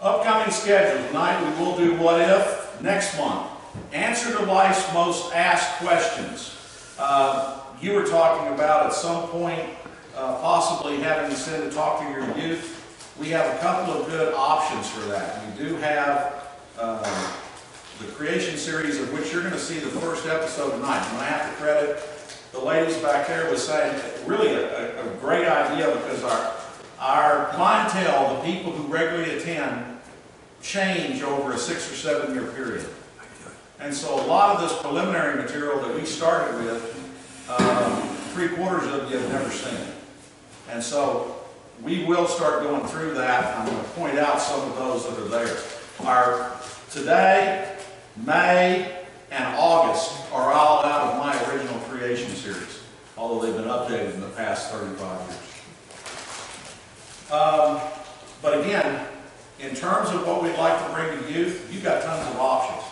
Upcoming schedule, tonight we will do what if, next month. Answer to life's most asked questions. Uh, You were talking about at some point uh, possibly having to send to talk to your youth. We have a couple of good options for that. We do have um, the creation series of which you're going to see the first episode tonight. And I have to credit the ladies back there with saying, really a, a- a great idea because our, our clientele, the people who regularly attend, change over a six or seven year period. And so a lot of this preliminary material that we started with, um, three quarters of you have never seen. And so we will start going through that. I'm going to point out some of those that are there. Our, today, May, and August are all out of my original creation series, although they've been updated in the past 35 years. Um, But again, in terms of what we'd like to bring to youth, you've got tons of options.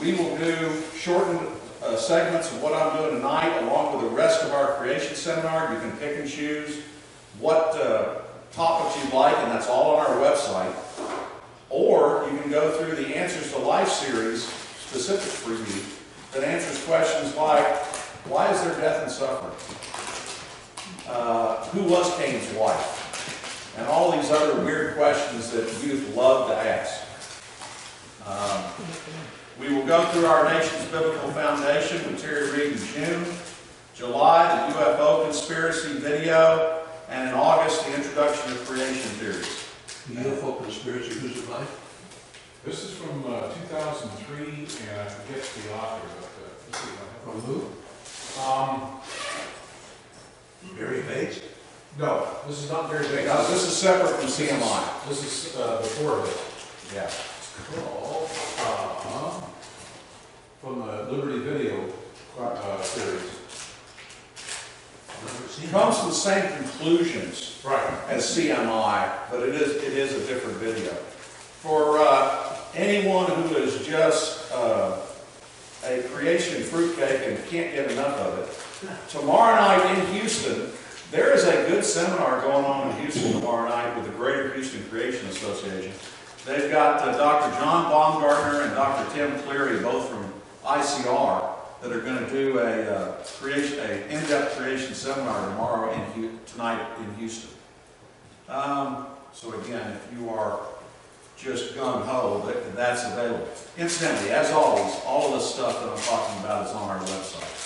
We will do shortened uh, segments of what I'm doing tonight, along with the rest of our creation seminar. You can pick and choose what uh, topics you'd like, and that's all on our website. Or you can go through the Answers to Life series, specific for you, that answers questions like, why is there death and suffering? Uh, who was Cain's wife? And all these other weird questions that youth love to ask. Um, we will go through our nation's biblical foundation with Terry Reed in June. July, the UFO conspiracy video, and in August, the introduction of creation theories. The UFO conspiracy, who's it by? This is from uh, 2003, and I forget the author, but uh, let's see if From who? Um, Barry Bates? No, this is not very big. Now, this is separate from CMI. This is uh, before it. Yeah. Called, uh, from the Liberty Video uh, series. Never seen It it. comes to the same conclusions Right. as CMI, but it is, it is a different video. For uh, anyone who is just uh, a creation fruitcake and can't get enough of it, tomorrow night in Houston, there is a good seminar going on in Houston tomorrow night with the Greater Houston Creation Association. They've got uh, Dr. John Baumgardner and Dr. Tim Clarey, both from ICR, that are going to do a uh, creation, a in-depth creation seminar tomorrow in tonight in Houston. Um, so again, if you are just gung ho, that, that's available. Incidentally, as always, all of this stuff that I'm talking about is on our website.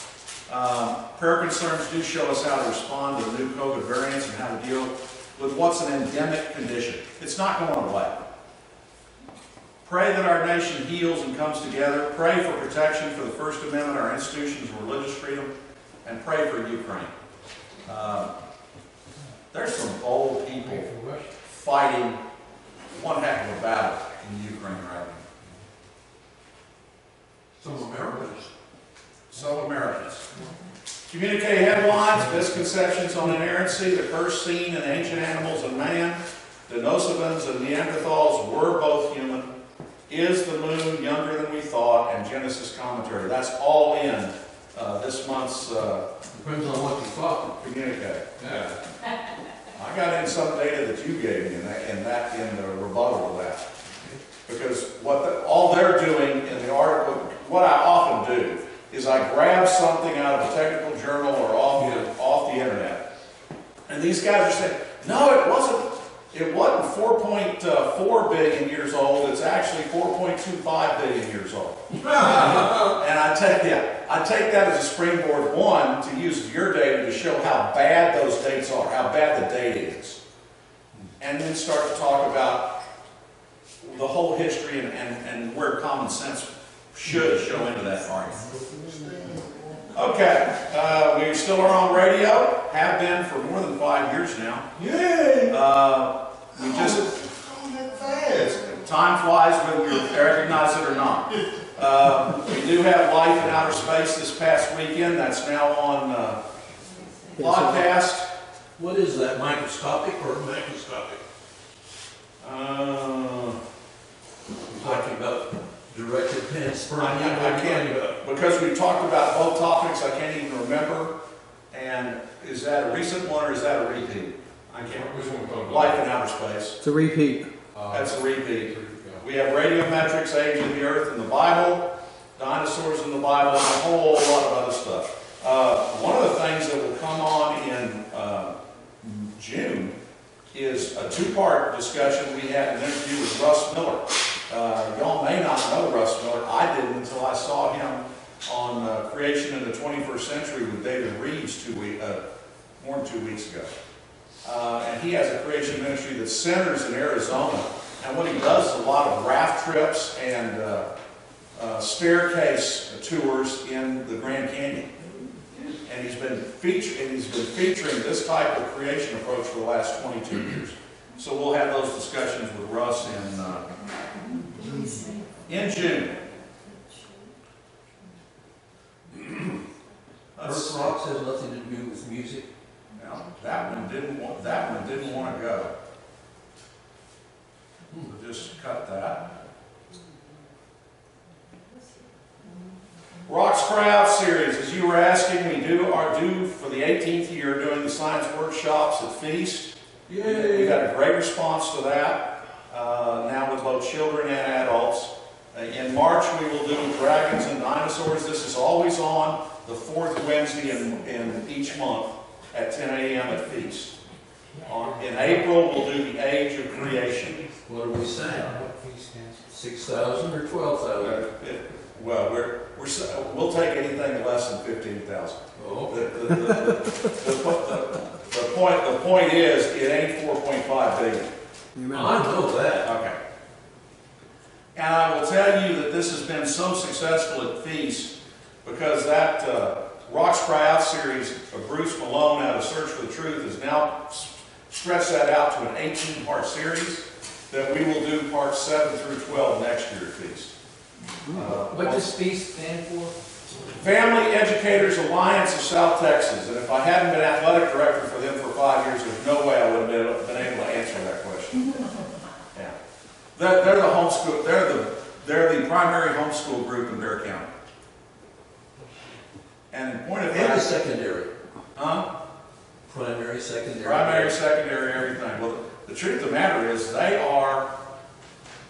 Um, prayer concerns do show us how to respond to the new COVID variants and how to deal with what's an endemic condition. It's not going away. Pray that our nation heals and comes together. Pray for protection for the First Amendment, our institutions, religious freedom, and pray for Ukraine. Uh, there's some bold people fighting one heck of a battle in Ukraine right now. Some Americans. Some Americans. Communicate headlines, misconceptions on inerrancy, the first seen in ancient animals and man. Denisovans and Neanderthals were both human. Is the moon younger than we thought? And Genesis commentary. That's all in uh, this month's uh, Depends on what you thought. Communicate. Yeah. I got in some data that you gave me in that, in that, in the rebuttal of that. Because what, the- all they're doing in the article, what I often do, is I grab something out of a technical journal or off the, off the internet. And these guys are saying, no, it wasn't, it wasn't four point uh, four billion years old, it's actually four point two five billion years old. And I take, yeah, I take that as a springboard, one, to use your data to show how bad those dates are, how bad the date is. And then start to talk about the whole history and, and, and where common sense should show into that argument. Okay, uh, we still are on radio, have been for more than five years now. Yay! Uh, we just, fast. Time flies whether you recognize it or not. Uh, We do have Life in Outer Space this past weekend, that's now on uh, podcast. What is that, microscopic or macroscopic? Uh, You're talking about directed panspermia? I I- I can't, because we talked about both topics, I can't even remember. And is that a recent one or is that a repeat? I can't, Which one we talking about? Life in Outer Space. It's a repeat. Uh, That's a repeat. We have radiometrics, age of the earth in the Bible, dinosaurs in the Bible, and a whole lot of other stuff. Uh, one of the things that will come on in uh, June is a two-part discussion. We had an interview with Russ Miller. Uh, y'all may not know Russ Miller. I didn't until I saw him on uh, Creation in the 21st Century with David Rives two week, uh, more than two weeks ago. Uh, and he has a creation ministry that centers in Arizona. And what he does is a lot of raft trips and uh, uh, staircase tours in the Grand Canyon. And he's been feature, and he's been featuring this type of creation approach for the last 22 years. So we'll have those discussions with Russ in in June. Let's Earth. Rocks has nothing to do with music. Now, that one didn't want, that one didn't want to go. So just cut that. Rocks Craft Series, as you were asking, we do are due for the 18th year doing the science workshops at Feast. We got a great response to that, uh, now with both children and adults. Uh, In March, we will do dragons and dinosaurs. This is always on the fourth Wednesday in, in each month at 10 a.m. at Feast. On- In April, we'll do the Age of Creation. What are we saying? Six thousand or twelve Uh, thousand? it- Well, we're, we're, we'll take anything less than 15,000. Oh, The, okay. the, the, the, the- the point, the point is, it ain't 4.5 billion. I know that. Okay. And I will tell you that this has been so successful at Feast because that uh, Rocks Cry Out series of Bruce Malone out of Search for the Truth has now stretched that out to an 18-part series that we will do parts 7 through 12 next year at Feast. Uh, What does FEAST stand for? Family Educators Alliance of South Texas, and if I hadn't been athletic director for them for five years, there's no way I would have been, been able to answer that question. They're, they're the homeschool, they're the, they're the primary homeschool group in Bexar County. And in point of And the fact, secondary, huh? primary, secondary. Primary, secondary, everything. Well, the truth of the matter is, they are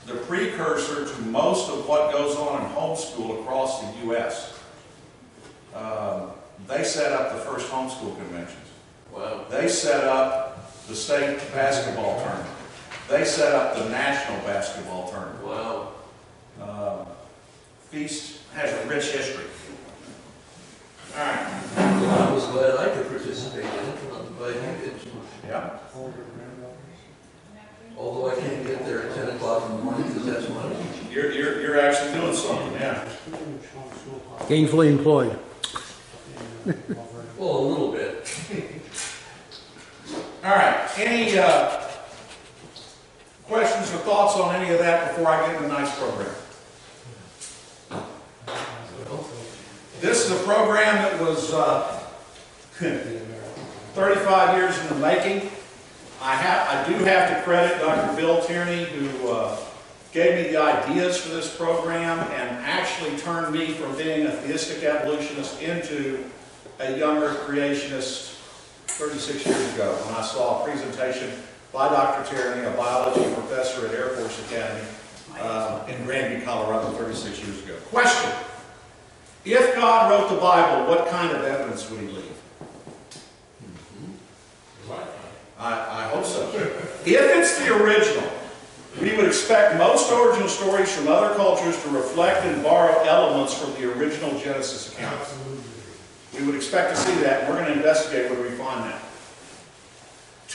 the precursor to most of what goes on in homeschool across the U.S. Um, They set up the first homeschool conventions. Wow. They set up the state basketball tournament. They set up the national basketball tournament. Wow. Um, Feast has a rich history. All right, I was glad I could participate in it, I'm glad you did. yeah. Although I can't get there at ten o'clock in the morning because that's Monday. You're, you're, you're actually doing something, yeah. Gainfully employed. Well, a little bit. All right, any uh, questions or thoughts on any of that before I get into tonight's program? This is a program that was uh, 35 years in the making. I have, I do have to credit Dr. Bill Tierney, who uh, gave me the ideas for this program and actually turned me from being a theistic evolutionist into a younger creationist 36 years ago when I saw a presentation by Dr. Tierney, a biology professor at Air Force Academy uh, in Grandview, Colorado, 36 years ago. Question. If God wrote the Bible, what kind of evidence would he leave? I, I hope so. If it's the original, we would expect most origin stories from other cultures to reflect and borrow elements from the original Genesis account. We would expect to see that, and we're going to investigate whether we find that.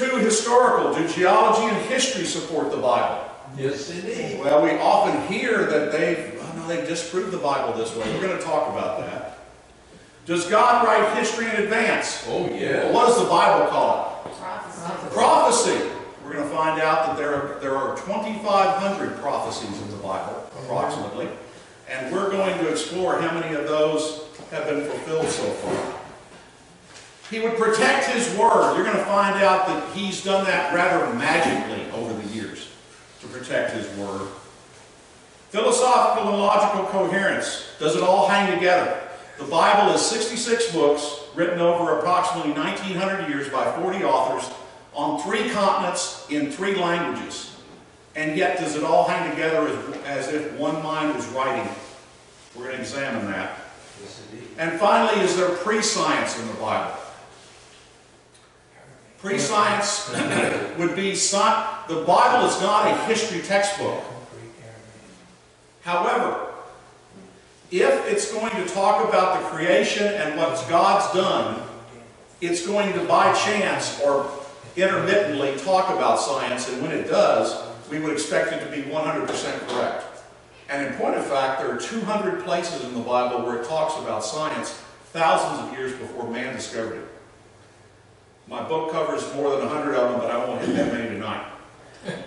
Two, historical. Do geology and history support the Bible? Yes, indeed. Well, we often hear that they've, oh no, they've disproved the Bible this way. We're going to talk about that. Does God write history in advance? Oh, Well, yeah. what does the Bible call it? Prophecy. We're going to find out that there are, there are 2,500 prophecies in the Bible, approximately. And we're going to explore how many of those have been fulfilled so far. He would protect his word. You're going to find out that he's done that rather magically over the years to protect his word. Philosophical and logical coherence. Does it all hang together? The Bible is 66 books written over approximately 1900 years by 40 authors on three continents in three languages. And yet, does it all hang together as, as if one mind was writing? it? We're going to examine that. And finally, is there pre-science in the Bible? Pre-science would be, sci- the Bible is not a history textbook. However, if it's going to talk about the creation and what God's done, it's going to by chance or intermittently talk about science, and when it does, we would expect it to be 100% correct. And in point of fact, there are 200 places in the Bible where it talks about science thousands of years before man discovered it. My book covers more than 100 of them, but I won't hit that many tonight.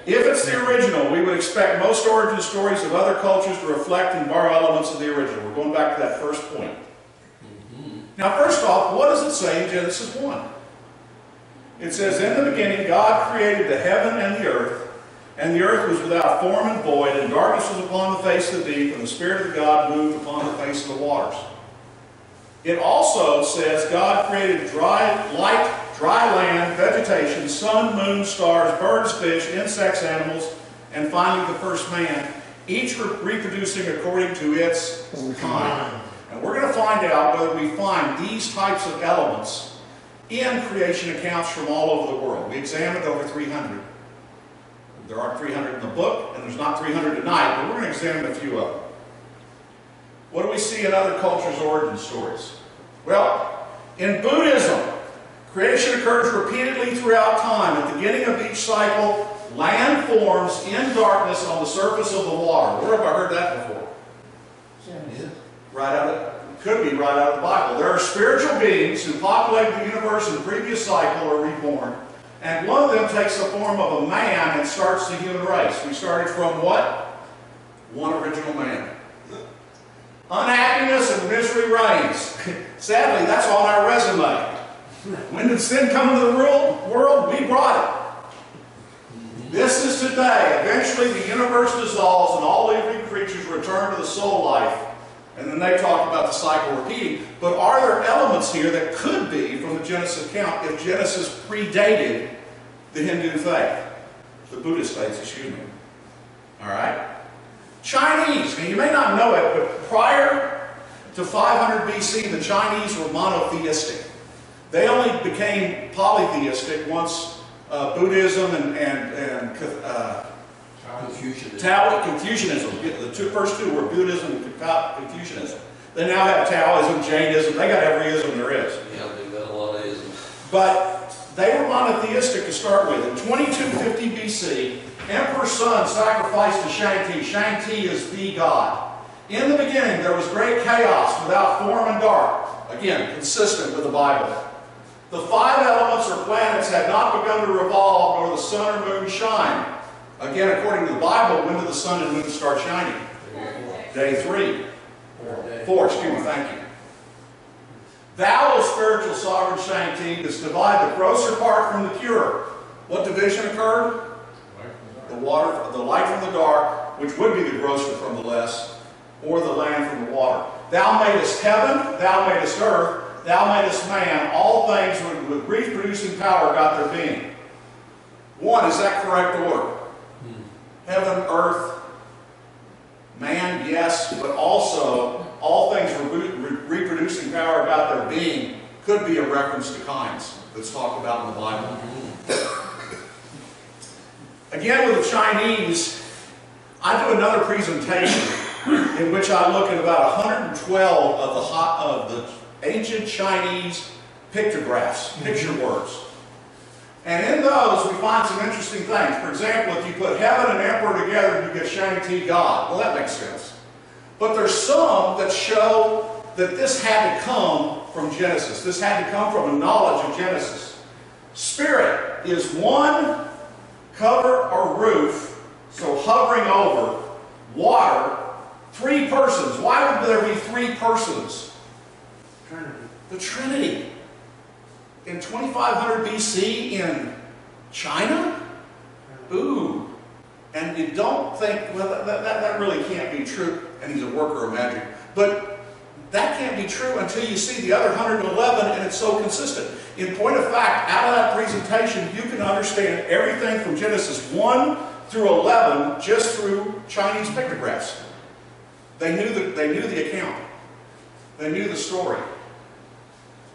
If it's the original, we would expect most origin stories of other cultures to reflect and borrow elements of the original. We're going back to that first point. Now, first off, what does it say in Genesis 1? It says, In the beginning, God created the heaven and the earth, and the earth was without form and void, and darkness was upon the face of the deep, and the Spirit of God moved upon the face of the waters. It also says God created dry, light, dry land, vegetation, sun, moon, stars, birds, fish, insects, animals, and finally the first man, each re- reproducing according to its kind. And we're going to find out whether we find these types of elements in creation accounts from all over the world. We examined over 300. There aren't 300 in the book, and there's not 300 tonight, but we're going to examine a few of them. What do we see in other cultures' origin stories? Well, in Buddhism, creation occurs repeatedly throughout time. At the beginning of each cycle, land forms in darkness on the surface of the water. Where have I heard that before? Right out of, could be right out of the Bible. There are spiritual beings who populate the universe in the previous cycle or reborn. And one of them takes the form of a man and starts the human race. We started from what? One original man. Unhappiness and misery reigns. Sadly, that's on our resume. When did sin come into the world? World, we brought it. This is today. Eventually, the universe dissolves and all living creatures return to the soul life. And then they talk about the cycle repeating. But are there elements here that could be from the Genesis account if Genesis predated the Hindu faith? The Buddhist faith, excuse me. All right? Chinese. You may not know it, but prior to 500 BC, the Chinese were monotheistic. They only became polytheistic once uh, Buddhism and, and, and uh, Confucianism. Tao, Confucianism, the two, first two were Buddhism and Confucianism. They now have Taoism, Jainism, they got every ism there is. Yeah, they've got a lot of isms. But they were monotheistic to start with. In 2250 BC, Emperor Sun sacrificed to Shang-Ti. Shang-Ti is the god. In the beginning, there was great chaos without form and dark. Again, consistent with the Bible. The five elements or planets had not begun to revolve, nor the sun or moon shine. Again, according to the Bible, when did the sun and moon start shining? Day three. Four, excuse me, thank you. Thou, O spiritual sovereign Shang-Ti, dost divide the grosser part from the purer. What division occurred? The water, the light from the dark, which would be the grosser from the less, or the land from the water. Thou madest heaven, thou madest earth, thou madest man, all things with, reproducing power got their being. One, is that correct order? Hmm. Heaven, earth, man, yes, but also all things reproducing power got their being could be a reference to kinds that's talked about in the Bible. Hmm. Again, with the Chinese, I do another presentation in which I look at about 112 of the, hot, of the ancient Chinese pictographs, picture words. And in those, we find some interesting things. For example, if you put heaven and emperor together, you get Shang-Ti God. Well, that makes sense. But there's some that show that this had to come from Genesis. This had to come from a knowledge of Genesis. Spirit is one cover or roof, so hovering over, water, three persons. Why would there be three persons? The Trinity. In 2500 BC in China? Ooh. And you don't think, well, that, that, that really can't be true. And he's a worker of magic. But that can't be true until you see the other 111 and it's so consistent. In point of fact, out of that presentation, you can understand everything from Genesis 1 through 11 just through Chinese pictographs. They knew the, they knew the account. They knew the story.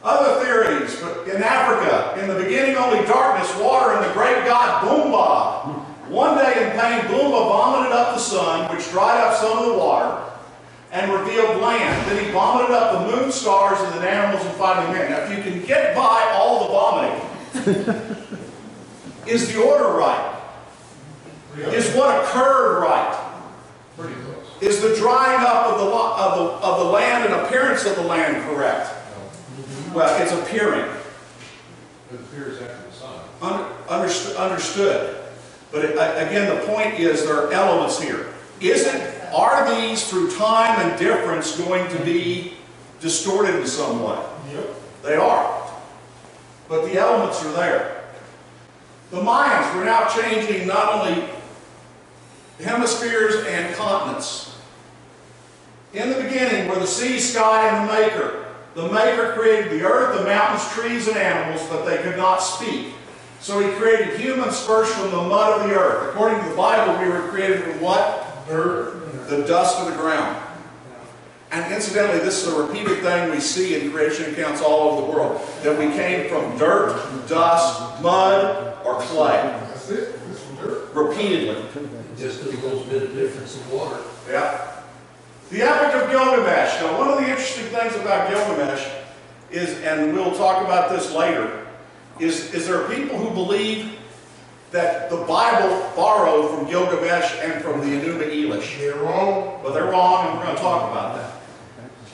Other theories, but in Africa, in the beginning only darkness, water, and the great god Boomba. One day in pain, Boomba vomited up the sun, which dried up some of the water and revealed land. Then he vomited up the moon, stars, and the animals, and finally man. Now, if you can get by all the vomiting, is the order right? Is what occurred right? Pretty close. Is the drying up of the, of the, of the land and appearance of the land correct? Well, it's appearing. It appears after the sun. Un- underst- Understood. But it- again, the point is there are elements here. Is it, are these through time and difference going to be distorted in some way? Yep. They are. But the elements are there. The Mayans were now changing not only hemispheres and continents. In the beginning were the sea, sky, and the Maker. The Maker created the earth, the mountains, trees, and animals, but they could not speak. So he created humans first from the mud of the earth. According to the Bible, we were created from what? Dirt. The dust of the ground. And incidentally, this is a repeated thing we see in creation accounts all over the world, that we came from dirt, dust, mud, or clay, That's it. It's from dirt. repeatedly. Just a little bit of difference in water. Yeah. The Epic of Gilgamesh. Now, one of the interesting things about Gilgamesh is, and we'll talk about this later, is, is there are people who believe that the Bible borrowed from Gilgamesh and from the Enuma Elish. They're wrong. But they're wrong, and we're going to talk about that.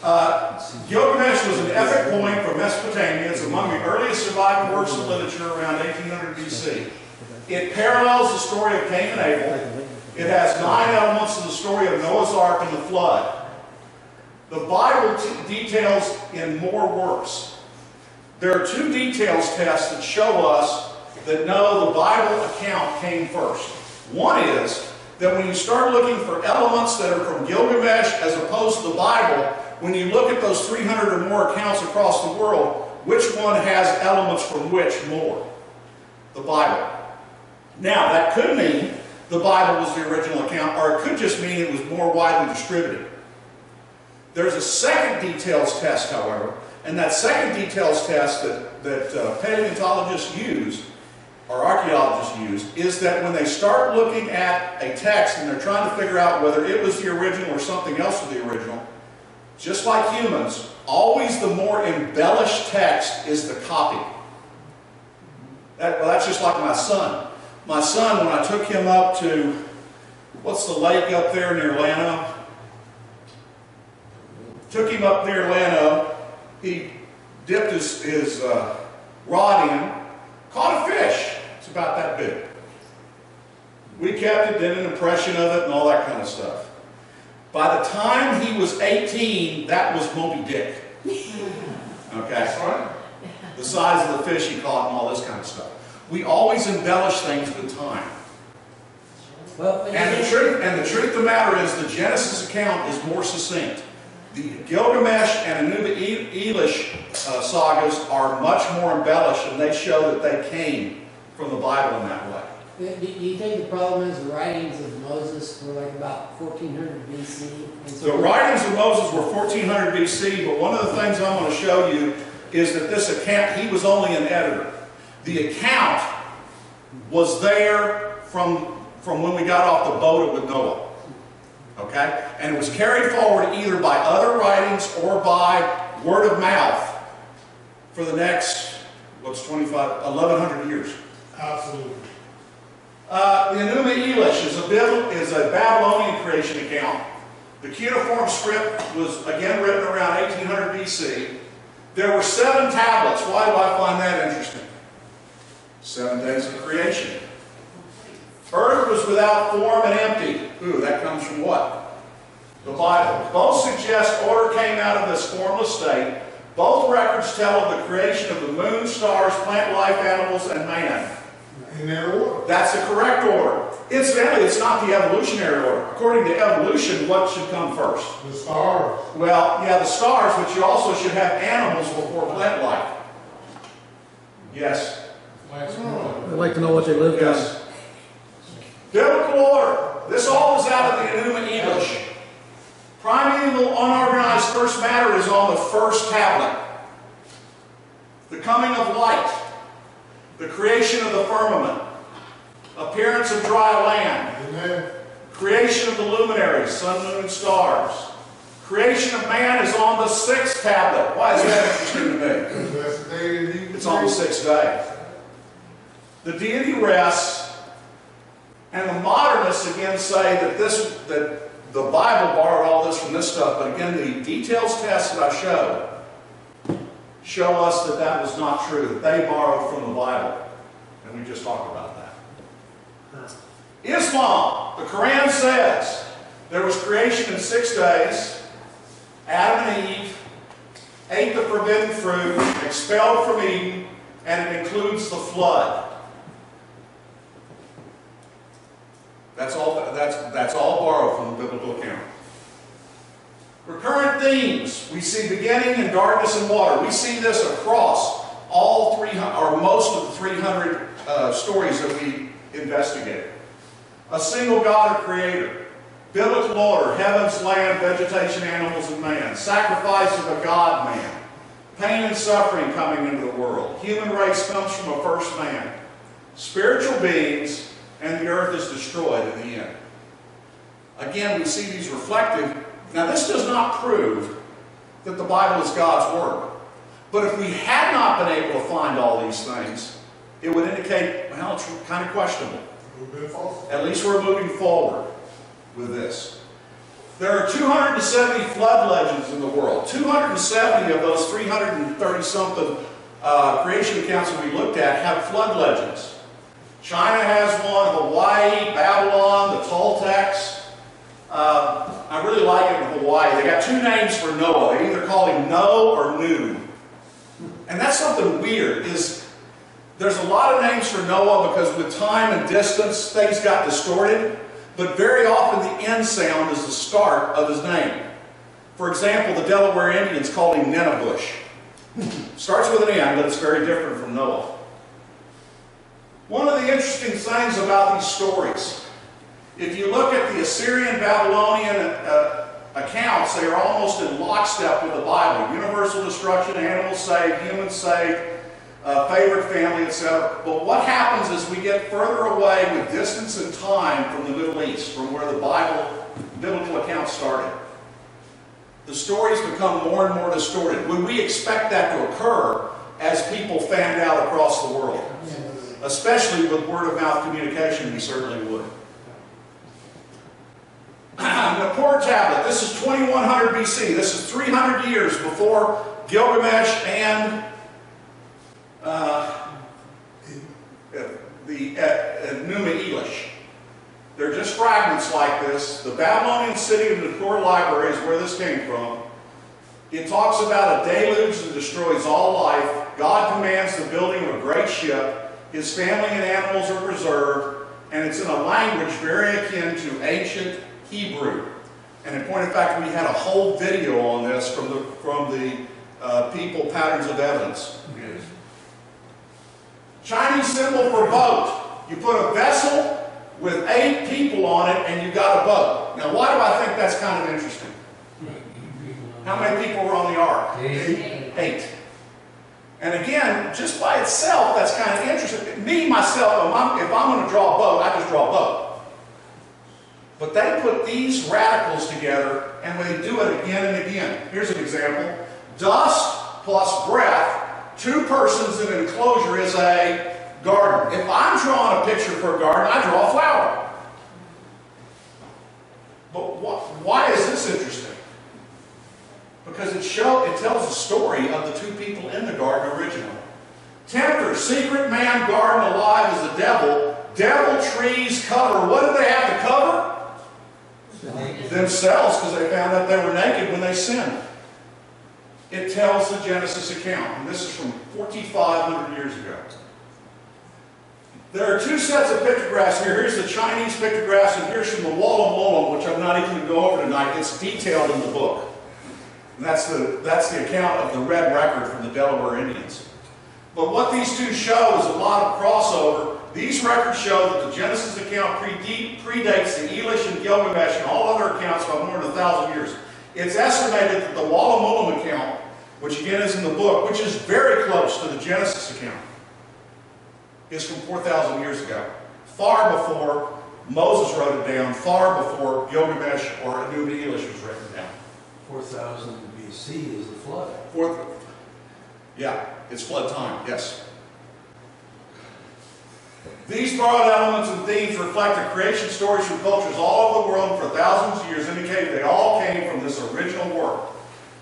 Uh, Gilgamesh was an epic poem from Mesopotamia. It's among the earliest surviving works of literature around 1800 BC. It parallels the story of Cain and Abel. It has nine elements of the story of Noah's Ark and the flood. The Bible details in more works. There are two details tests that show us that no, the Bible account came first. One is that when you start looking for elements that are from Gilgamesh as opposed to the Bible, when you look at those 300 or more accounts across the world, which one has elements from which more? The Bible. Now, that could mean the Bible was the original account, or it could just mean it was more widely distributed. There's a second details test, however, and that second details test that, that uh, paleontologists use, or archaeologists use, is that when they start looking at a text and they're trying to figure out whether it was the original or something else was the original, just like humans, always the more embellished text is the copy. That, well, that's just like my son. My son, when I took him up to, what's the lake up there near Llano? Took him up near Llano. He dipped his, his uh, rod in, caught a fish. It's about that big. We kept it, did an impression of it, and all that kind of stuff. By the time he was 18, that was Moby Dick. Okay? The size of the fish he caught and all this kind of stuff. We always embellish things with time. Well, And the truth, and the truth of the matter is, the Genesis account is more succinct. The Gilgamesh and Enuma Elish uh, sagas are much more embellished, and they show that they came from the Bible in that way. do do you think the problem is the writings of Moses were like about 1400 BC? So The writings of Moses were 1400 BC, but one of the things I'm going to show you is that this account, he was only an editor. The account was there from, from when we got off the boat with Noah. Okay? And it was carried forward either by other writings or by word of mouth for the next, what's 25, 1100 years. Absolutely. Uh, the Enuma Elish is a, is a Babylonian creation account. The cuneiform script was again written around 1800 BC. There were seven tablets. Why do I find that interesting? Seven days of creation. Earth was without form and empty. Ooh, that comes from what? The Bible. Both suggest order came out of this formless state. Both records tell of the creation of the moon, stars, plant life, animals, and man. In their order. That's the correct order. Incidentally, it's not the evolutionary order. According to evolution, what should come first? The stars. Well, yeah, the stars, but you also should have animals before plant life. Yes. I'd like to know what they lived on. yes. Biblical biblical order. This all is out of the Enuma Elish. Primeval unorganized first matter is on the first tablet. The coming of light, the creation of the firmament, appearance of dry land, Amen. creation of the luminaries, sun, moon, and stars. Creation of man is on the sixth tablet. Why is that interesting to me? Because that's the day that you. It's on the sixth day. The deity rests, and the modernists again say that this that the Bible borrowed all this from this stuff, but again, the details test that I showed show us that that was not true, that they borrowed from the Bible. And we just talked about that. Islam, the Quran says there was creation in six days. Adam and Eve ate the forbidden fruit, expelled from Eden, and it includes the flood. That's all, that's, that's all borrowed from the biblical account. Recurrent themes. We see beginning and darkness and water. We see this across all 300, or most of the 300 uh, stories that we investigated. A single God or creator. Biblical order, heavens, land, vegetation, animals, and man. Sacrifice of a God man. Pain and suffering coming into the world. Human race comes from a first man. Spiritual beings, and the earth is destroyed in the end. Again, we see these reflective. Now, this does not prove that the Bible is God's Word. But if we had not been able to find all these things, it would indicate, well, it's kind of questionable. At least we're moving forward with this. There are 270 flood legends in the world. 270 of those 330 something uh, creation accounts that we looked at have flood legends. China has one, Hawaii, Babylon, the Toltecs. Uh, I really like it in Hawaii. They got two names for Noah. They either call him No or Nu. And that's something weird. Is there's a lot of names for Noah because with time and distance, things got distorted. But very often the N sound is the start of his name. For example, the Delaware Indians called him Nenabush. Starts with an N, but it's very different from Noah. One of the interesting things about these stories, if you look at the Assyrian Babylonian uh, accounts, they are almost in lockstep with the Bible. Universal destruction, animals saved, humans saved, uh, favorite family, etc. But what happens is we get further away with distance and time from the Middle East, from where the Bible, biblical accounts started. The stories become more and more distorted. Would we expect that to occur as people fanned out across the world? Especially with word of mouth communication, we certainly would. Nippur tablet. This is 2100 BC. This is 300 years before Gilgamesh and uh, the uh, Enuma Elish. They're just fragments like this. The Babylonian city of the Nippur Library is where this came from. It talks about a deluge that destroys all life. God commands the building of a great ship. His family and animals are preserved, and it's in a language very akin to ancient Hebrew. And in point of fact, we had a whole video on this from the, from the uh, People Patterns of Evidence. Chinese symbol for boat. You put a vessel with eight people on it, and you got a boat. Now, why do I think that's kind of interesting? How many people were on the ark? Eight. And again, just by itself, that's kind of interesting. Me, myself, if I'm, if I'm going to draw a boat, I just draw a boat. But they put these radicals together, and they do it again and again. Here's an example. Dust plus breath, two persons in an enclosure is a garden. If I'm drawing a picture for a garden, I draw a flower. But wh why is this interesting? Because it show it tells the story of the two people in the garden originally. Tempter, secret man, garden alive as the devil. Devil, trees, cover. What do they have to cover? Themselves, because they found out they were naked when they sinned. It tells the Genesis account, and this is from 4,500 years ago. There are two sets of pictographs here. Here's the Chinese pictographs, and here's from the Walam Olum, which I'm not even going to go over tonight. It's detailed in the book. And that's the, that's the account of the red record from the Delaware Indians. But what these two show is a lot of crossover These records show that the Genesis account predates the Elish and Gilgamesh and all other accounts by more than a thousand years. It's estimated that the Walam Olum account, which again is in the book, which is very close to the Genesis account, is from 4,000 years ago, far before Moses wrote it down, far before Gilgamesh or Enuma Elish was written down. Four thousand BC is the flood. Fourth, yeah, it's flood time, yes. These borrowed elements and themes reflect the creation stories from cultures all over the world for thousands of years, indicating they all came from this original work.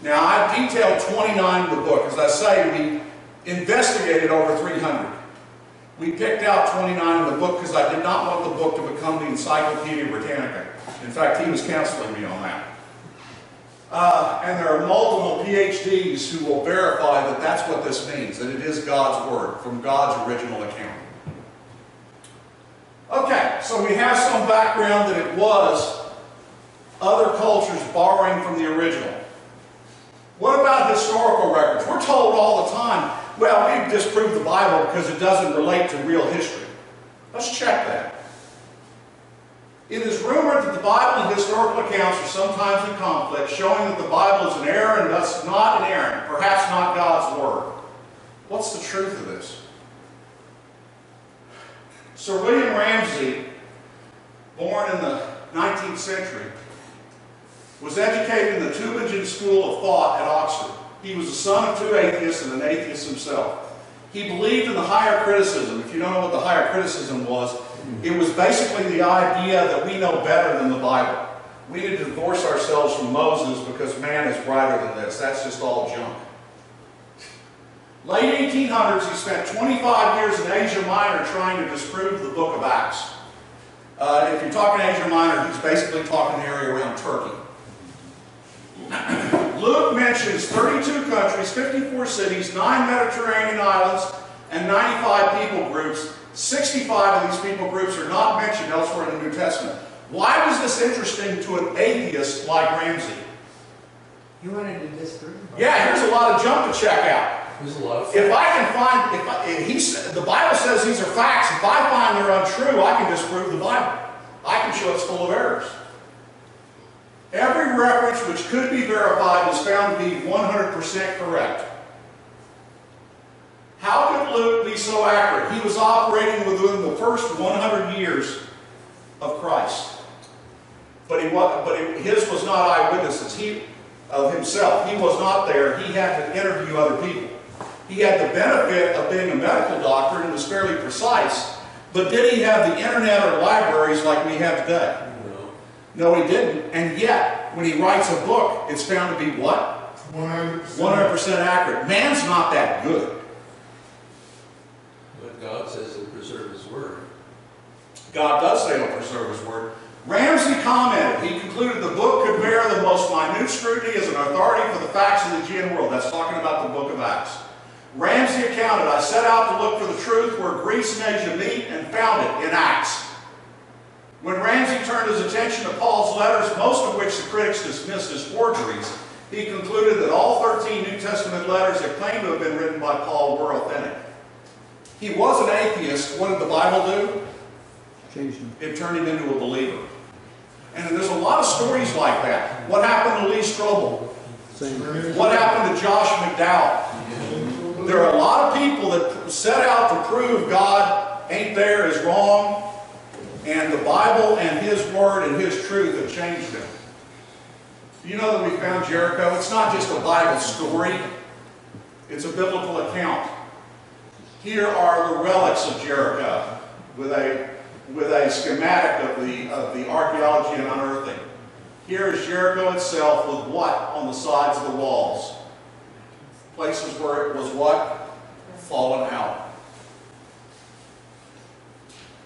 Now, I've detailed 29 in the book. As I say, we investigated over 300. We picked out 29 in the book because I did not want the book to become the Encyclopedia Britannica. In fact, he was counseling me on that. Uh, and there are multiple PhDs who will verify that that's what this means, that it is God's Word from God's original account. Okay, so we have some background that it was other cultures borrowing from the original. What about historical records? We're told all the time, well, we've disproved the Bible because it doesn't relate to real history. Let's check that. It is rumored that the Bible and historical accounts are sometimes in conflict, showing that the Bible is an error and thus not inerrant, perhaps not God's Word. What's the truth of this? Sir William Ramsay, born in the 19th century, was educated in the Tübingen School of Thought at Oxford. He was the son of two atheists and an atheist himself. He believed in the higher criticism. If you don't know what the higher criticism was, it was basically the idea that we know better than the Bible. We need to divorce ourselves from Moses because man is brighter than this. That's just all junk. Late 1800s, he spent 25 years in Asia Minor trying to disprove the book of Acts. Uh, if you're talking Asia Minor, he's basically talking the area around Turkey. Luke mentions 32 countries, 54 cities, 9 Mediterranean islands, and 95 people groups. 65 of these people groups are not mentioned elsewhere in the New Testament. Why was this interesting to an atheist like Ramsay? You wanted to disprove? Yeah, here's a lot of junk to check out. There's a lot of. If I can find, if, I, if he the Bible says these are facts, if I find they're untrue, I can disprove the Bible. I can show it's full of errors. Every reference which could be verified was found to be 100% correct. How could Luke be so accurate? He was operating within the first 100 years of Christ. But, he was, but it- his was not eyewitnesses he, of himself. He was not there. He had to interview other people. He had the benefit of being a medical doctor and was fairly precise. But did he have the internet or libraries like we have today? No. No, he didn't. And yet, when he writes a book, it's found to be what? One hundred percent. 100% accurate. Man's not that good. God says he'll preserve his word. God does say he'll preserve his word. Ramsay commented, he concluded the book could bear the most minute scrutiny as an authority for the facts of the Aegean world. That's talking about the book of Acts. Ramsay accounted, I set out to look for the truth where Greece and Asia meet and found it in Acts. When Ramsay turned his attention to Paul's letters, most of which the critics dismissed as forgeries, he concluded that all 13 New Testament letters that claim to have been written by Paul were authentic. He was an atheist. What did the Bible do? Changed them. it turned him into a believer. And there's a lot of stories like that. What happened to Lee Strobel? Same. What happened to Josh McDowell? There are a lot of people that set out to prove God ain't there, is wrong, and the Bible and His Word and His truth have changed them. You know that we found Jericho? It's not just a Bible story, it's a biblical account. Here are the relics of Jericho with a, with a schematic of the, of the archaeology and unearthing. Here is Jericho itself with what on the sides of the walls? Places where it was what? Fallen out.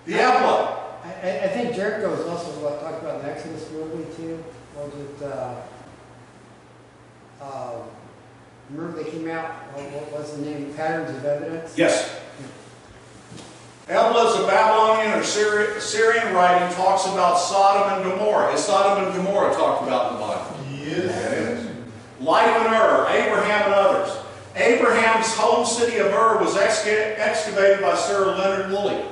The Ebla. I, I, think Jericho is also what talked about in the Exodus movie too. Was it, uh, uh, remember they came out, what, what was the name, Patterns of Evidence? Yes. Ebla is a Babylonian or Syri- Syrian writing talks about Sodom and Gomorrah. Is Sodom and Gomorrah talked about in the Bible? Yes. Life in Ur, Abraham and others. Abraham's home city of Ur was exca- excavated by Sir Leonard Woolley.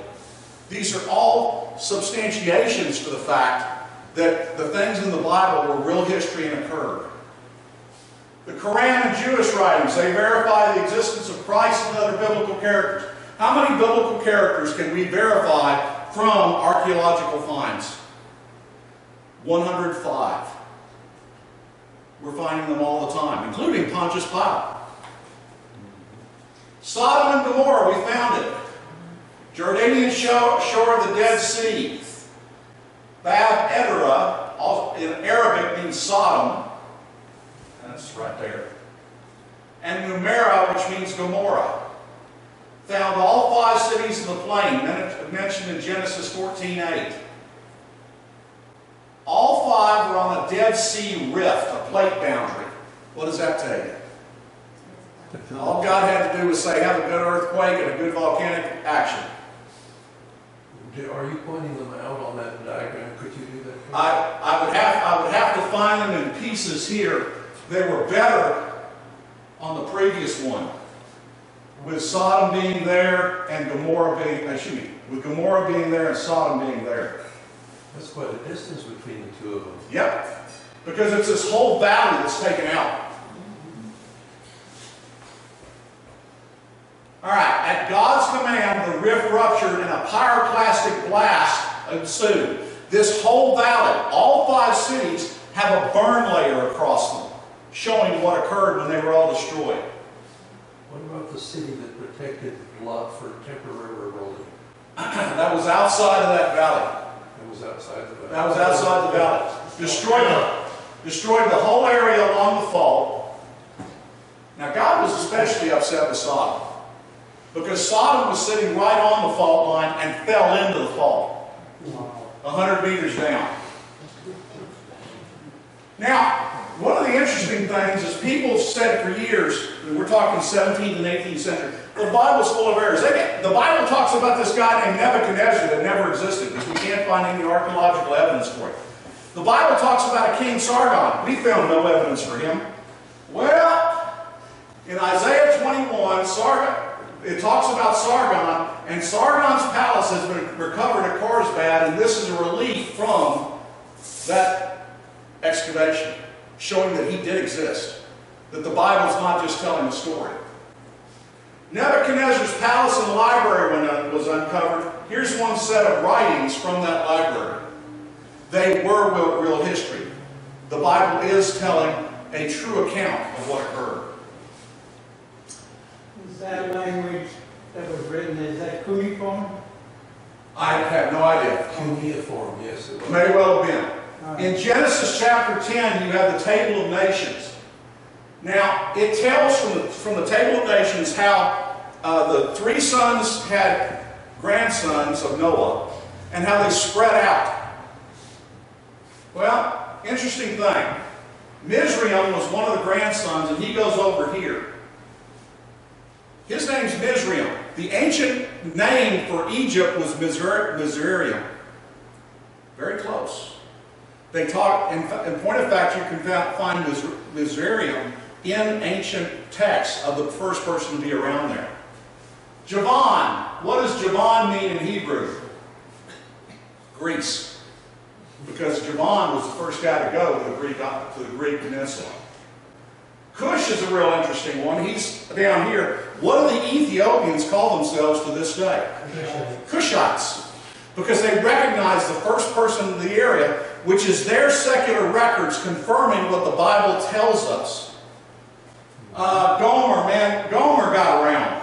These are all substantiations for the fact that the things in the Bible were real history and occurred. The Quran and Jewish writings, they verify the existence of Christ and other biblical characters. How many biblical characters can we verify from archaeological finds? 105. We're finding them all the time, including Pontius Pilate. Sodom and Gomorrah, we found it. Jordanian shore, of the Dead Sea. Bab edh-Dhra, in Arabic means Sodom. That's right there. And Numeira, which means Gomorrah. Found all five cities in the plain, mentioned in Genesis 14:8. All five were on a Dead Sea rift, a plate boundary. What does that tell you? All God had to do was say, have a good earthquake and a good volcanic action. Are you pointing them out on that diagram? Could you do that? I, I would have, I would have to find them in pieces here. They were better on the previous one. With Sodom being there and Gomorrah being, uh, excuse me, with Gomorrah being there and Sodom being there. That's quite a distance between the two of them. Yep. Because it's this whole valley that's taken out. All right, at God's command, the rift ruptured and a pyroclastic blast ensued. This whole valley, all five cities, have a burn layer across them, showing what occurred when they were all destroyed. What about the city that protected Lot for temporary rebuilding? that was outside of that valley. That was outside the. Valley. That was outside the valley. Destroyed the, destroyed the whole area along the fault. Now, God was especially upset with Sodom. Because Sodom was sitting right on the fault line and fell into the fault. A hundred meters down. Now, one of the interesting things is people have said for years, we're talking 17th and 18th century, the Bible's full of errors. Get- the Bible talks about this guy named Nebuchadnezzar that never existed because we can't find any archaeological evidence for it. The Bible talks about a king Sargon. We found no evidence for him. Well, in Isaiah 21, Sargon, it talks about Sargon, and Sargon's palace has been recovered at Khorsabad, and this is a relief from that excavation, showing that he did exist, that the Bible's not just telling a story. Nebuchadnezzar's palace and library was uncovered. Here's one set of writings from that library. They were real, real history. The Bible is telling a true account of what occurred. Is that language that was written, is that cuneiform? I have no idea. Cuneiform, yes. it was. May well have been. In Genesis chapter 10, you have the table of nations. Now, it tells from the, from the table of nations how uh, the three sons had grandsons of Noah and how they spread out. Well, interesting thing. Mizraim was one of the grandsons, and he goes over here. His name's Mizraim. The ancient name for Egypt was Mizra- Mizraim. Very close. They talk, in, in point of fact, you can find Mizraim in ancient texts of the first person to be around there. Javan. What does Javan mean in Hebrew? Greece. Because Javan was the first guy to go to the Greek, uh, to the Greek peninsula. Cush is a real interesting one. He's down here. What do the Ethiopians call themselves to this day? Cushites. Because they recognize the first person in the area, which is their secular records confirming what the Bible tells us. Uh, Gomer, man, Gomer got around.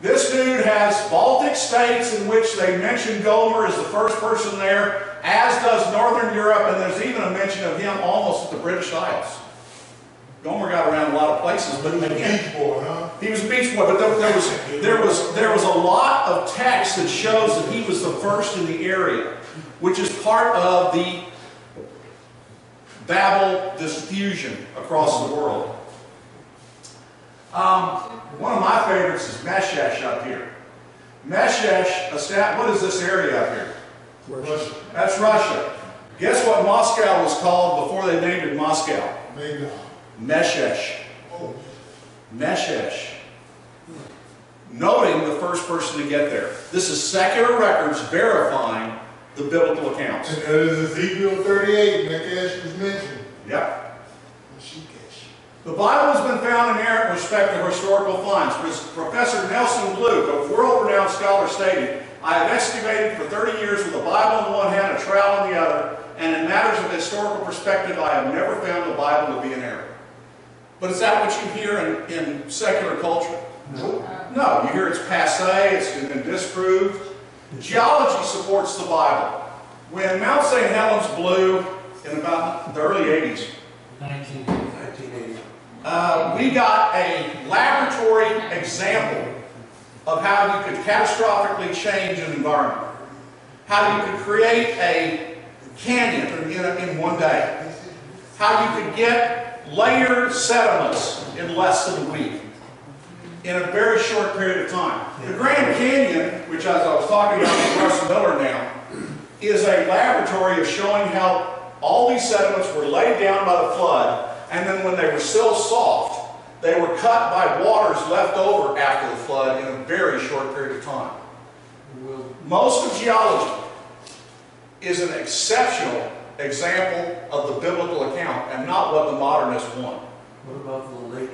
This dude has Baltic states in which they mention Gomer as the first person there, as does Northern Europe, and there's even a mention of him almost at the British Isles. Gomer got around a lot of places, but he was again, Beach boy, huh? he was a beach boy, but there, there was there was there was a lot of text that shows that he was the first in the area, which is part of the Babel diffusion across the world. Um, one of my favorites is Meshesh up here. Meshesh, what is this area up here? Russia, That's Russia. Guess what Moscow was called before they named it Moscow? maybe, Meshesh. oh, Meshesh. noting the first person to get there. This is secular records verifying the biblical accounts. And that is Ezekiel thirty-eight, and that cash was mentioned. Yep. The Bible has been found in error in respect to historical finds. Professor Nelson Glueck, a world-renowned scholar, stated, I have excavated for 30 years with a Bible in one hand, a trowel in the other, and in matters of historical perspective, I have never found the Bible to be in error. But is that what you hear in, in secular culture? Nope. No, you hear it's passe, it's been disproved. Geology supports the Bible. When Mount St. Helens blew in about the early 80s, 1980. uh, we got a laboratory example of how you could catastrophically change an environment. How you could create a canyon in, in one day. How you could get layered sediments in less than a week. In a very short period of time. The Grand Canyon, which as I was talking about with Russ Miller now, is a laboratory of showing how all these sediments were laid down by the flood, and then when they were still soft, they were cut by waters left over after the flood in a very short period of time. Most of geology is an exceptional example of the biblical account and not what the modernists want. what about the lake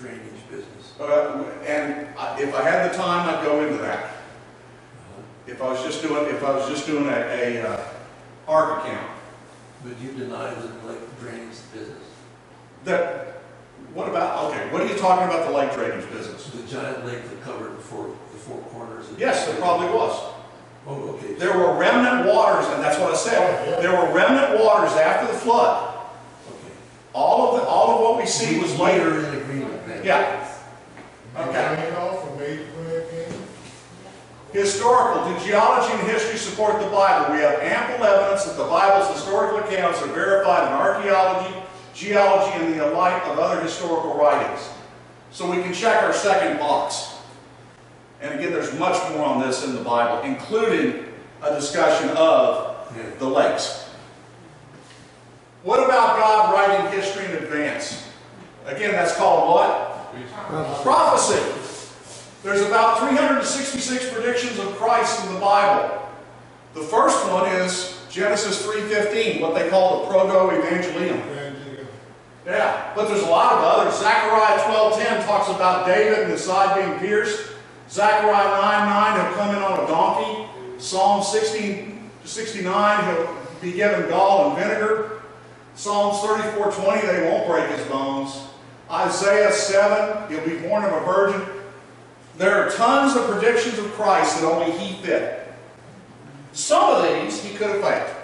drainage? Uh, and I- if I had the time, I'd go into that. If I was just doing, if I was just doing a, a uh, arc account. But you deny the lake drainage business? That, what about, okay, what are you talking about the lake drainage business? The giant lake that covered the four, the four corners of... Yes, there probably was. Oh, okay. There were remnant waters, and that's what I said. There were remnant waters after the flood. Okay. All of the, all of what we see was later. Later in agreement then? Yeah. Okay. Historical, do geology and history support the Bible? We have ample evidence that the Bible's historical accounts are verified in archaeology, geology, and the light of other historical writings. So we can check our second box. And again, there's much more on this in the Bible, including a discussion of the lakes. What about God writing history in advance? Again, that's called what? Prophecy. There's about 366 predictions of Christ in the Bible. The first one is Genesis 3.15, what they call the Proto-Evangelium. Yeah, but there's a lot of others. Zechariah 12.10 talks about David and his side being pierced. Zechariah 9.9, he'll come in on a donkey. Psalm 16, 69, he'll be given gall and vinegar. Psalms 34.20, they won't break his bones. Isaiah 7, he'll be born of a virgin. There are tons of predictions of Christ that only he fit. Some of these he could have faked.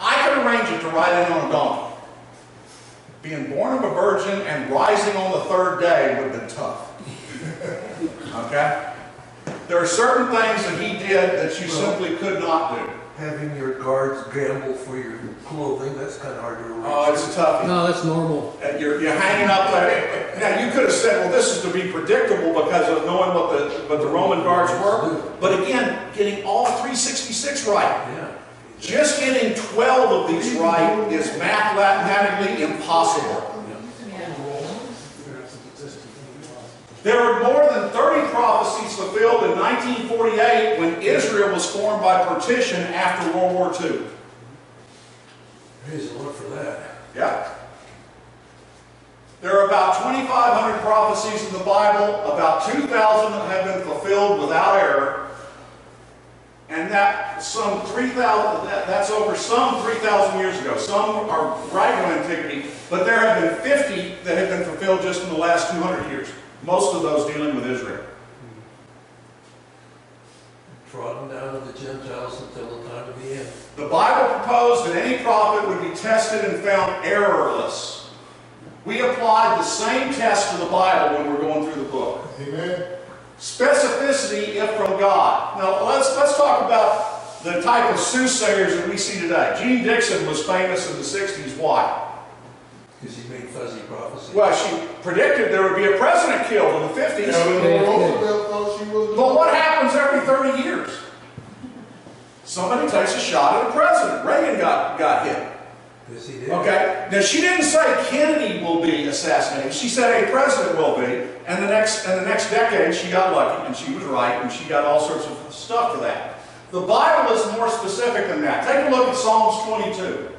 I could arrange it to ride in on a donkey. Being born of a virgin and rising on the third day would have been tough. Okay? There are certain things that he did that you simply could not do. Having your guards gamble for your clothing, that's kind of hard to arrange. Oh, it's a toughie. No, that's normal. And you're, you're hanging up there. Now, you could have said, well, this is to be predictable because of knowing what the, what the Roman guards were. But again, getting all 366 right. Yeah. Just getting 12 of these right is mathematically impossible. There are more than 30 prophecies fulfilled in 1948 when Israel was formed by partition after World War II. Praise the Lord for that. Yeah. There are about 2,500 prophecies in the Bible, about 2,000 that have been fulfilled without error. And that some 3,000, that, that's over some 3,000 years ago. Some are right in antiquity, but there have been 50 that have been fulfilled just in the last 200 years. Most of those dealing with Israel. Trodden down of the Gentiles until the time of the end. The Bible proposed that any prophet would be tested and found errorless. We applied the same test to the Bible when we're going through the book. Amen. Specificity if from God. Now let's let's talk about the type of soothsayers that we see today. Jeane Dixon was famous in the 60s. Why? Because he made fuzzy prophecy. Well, she predicted there would be a president killed in the 50s. Eleanor Roosevelt thought. But what happens every 30 years? Somebody takes a shot at a president. Reagan got, got hit. Yes, he did. Okay, now she didn't say Kennedy will be assassinated. She said a president will be, and the next and the next decade she got lucky, and she was right, and she got all sorts of stuff for that. The Bible is more specific than that. Take a look at Psalms 22.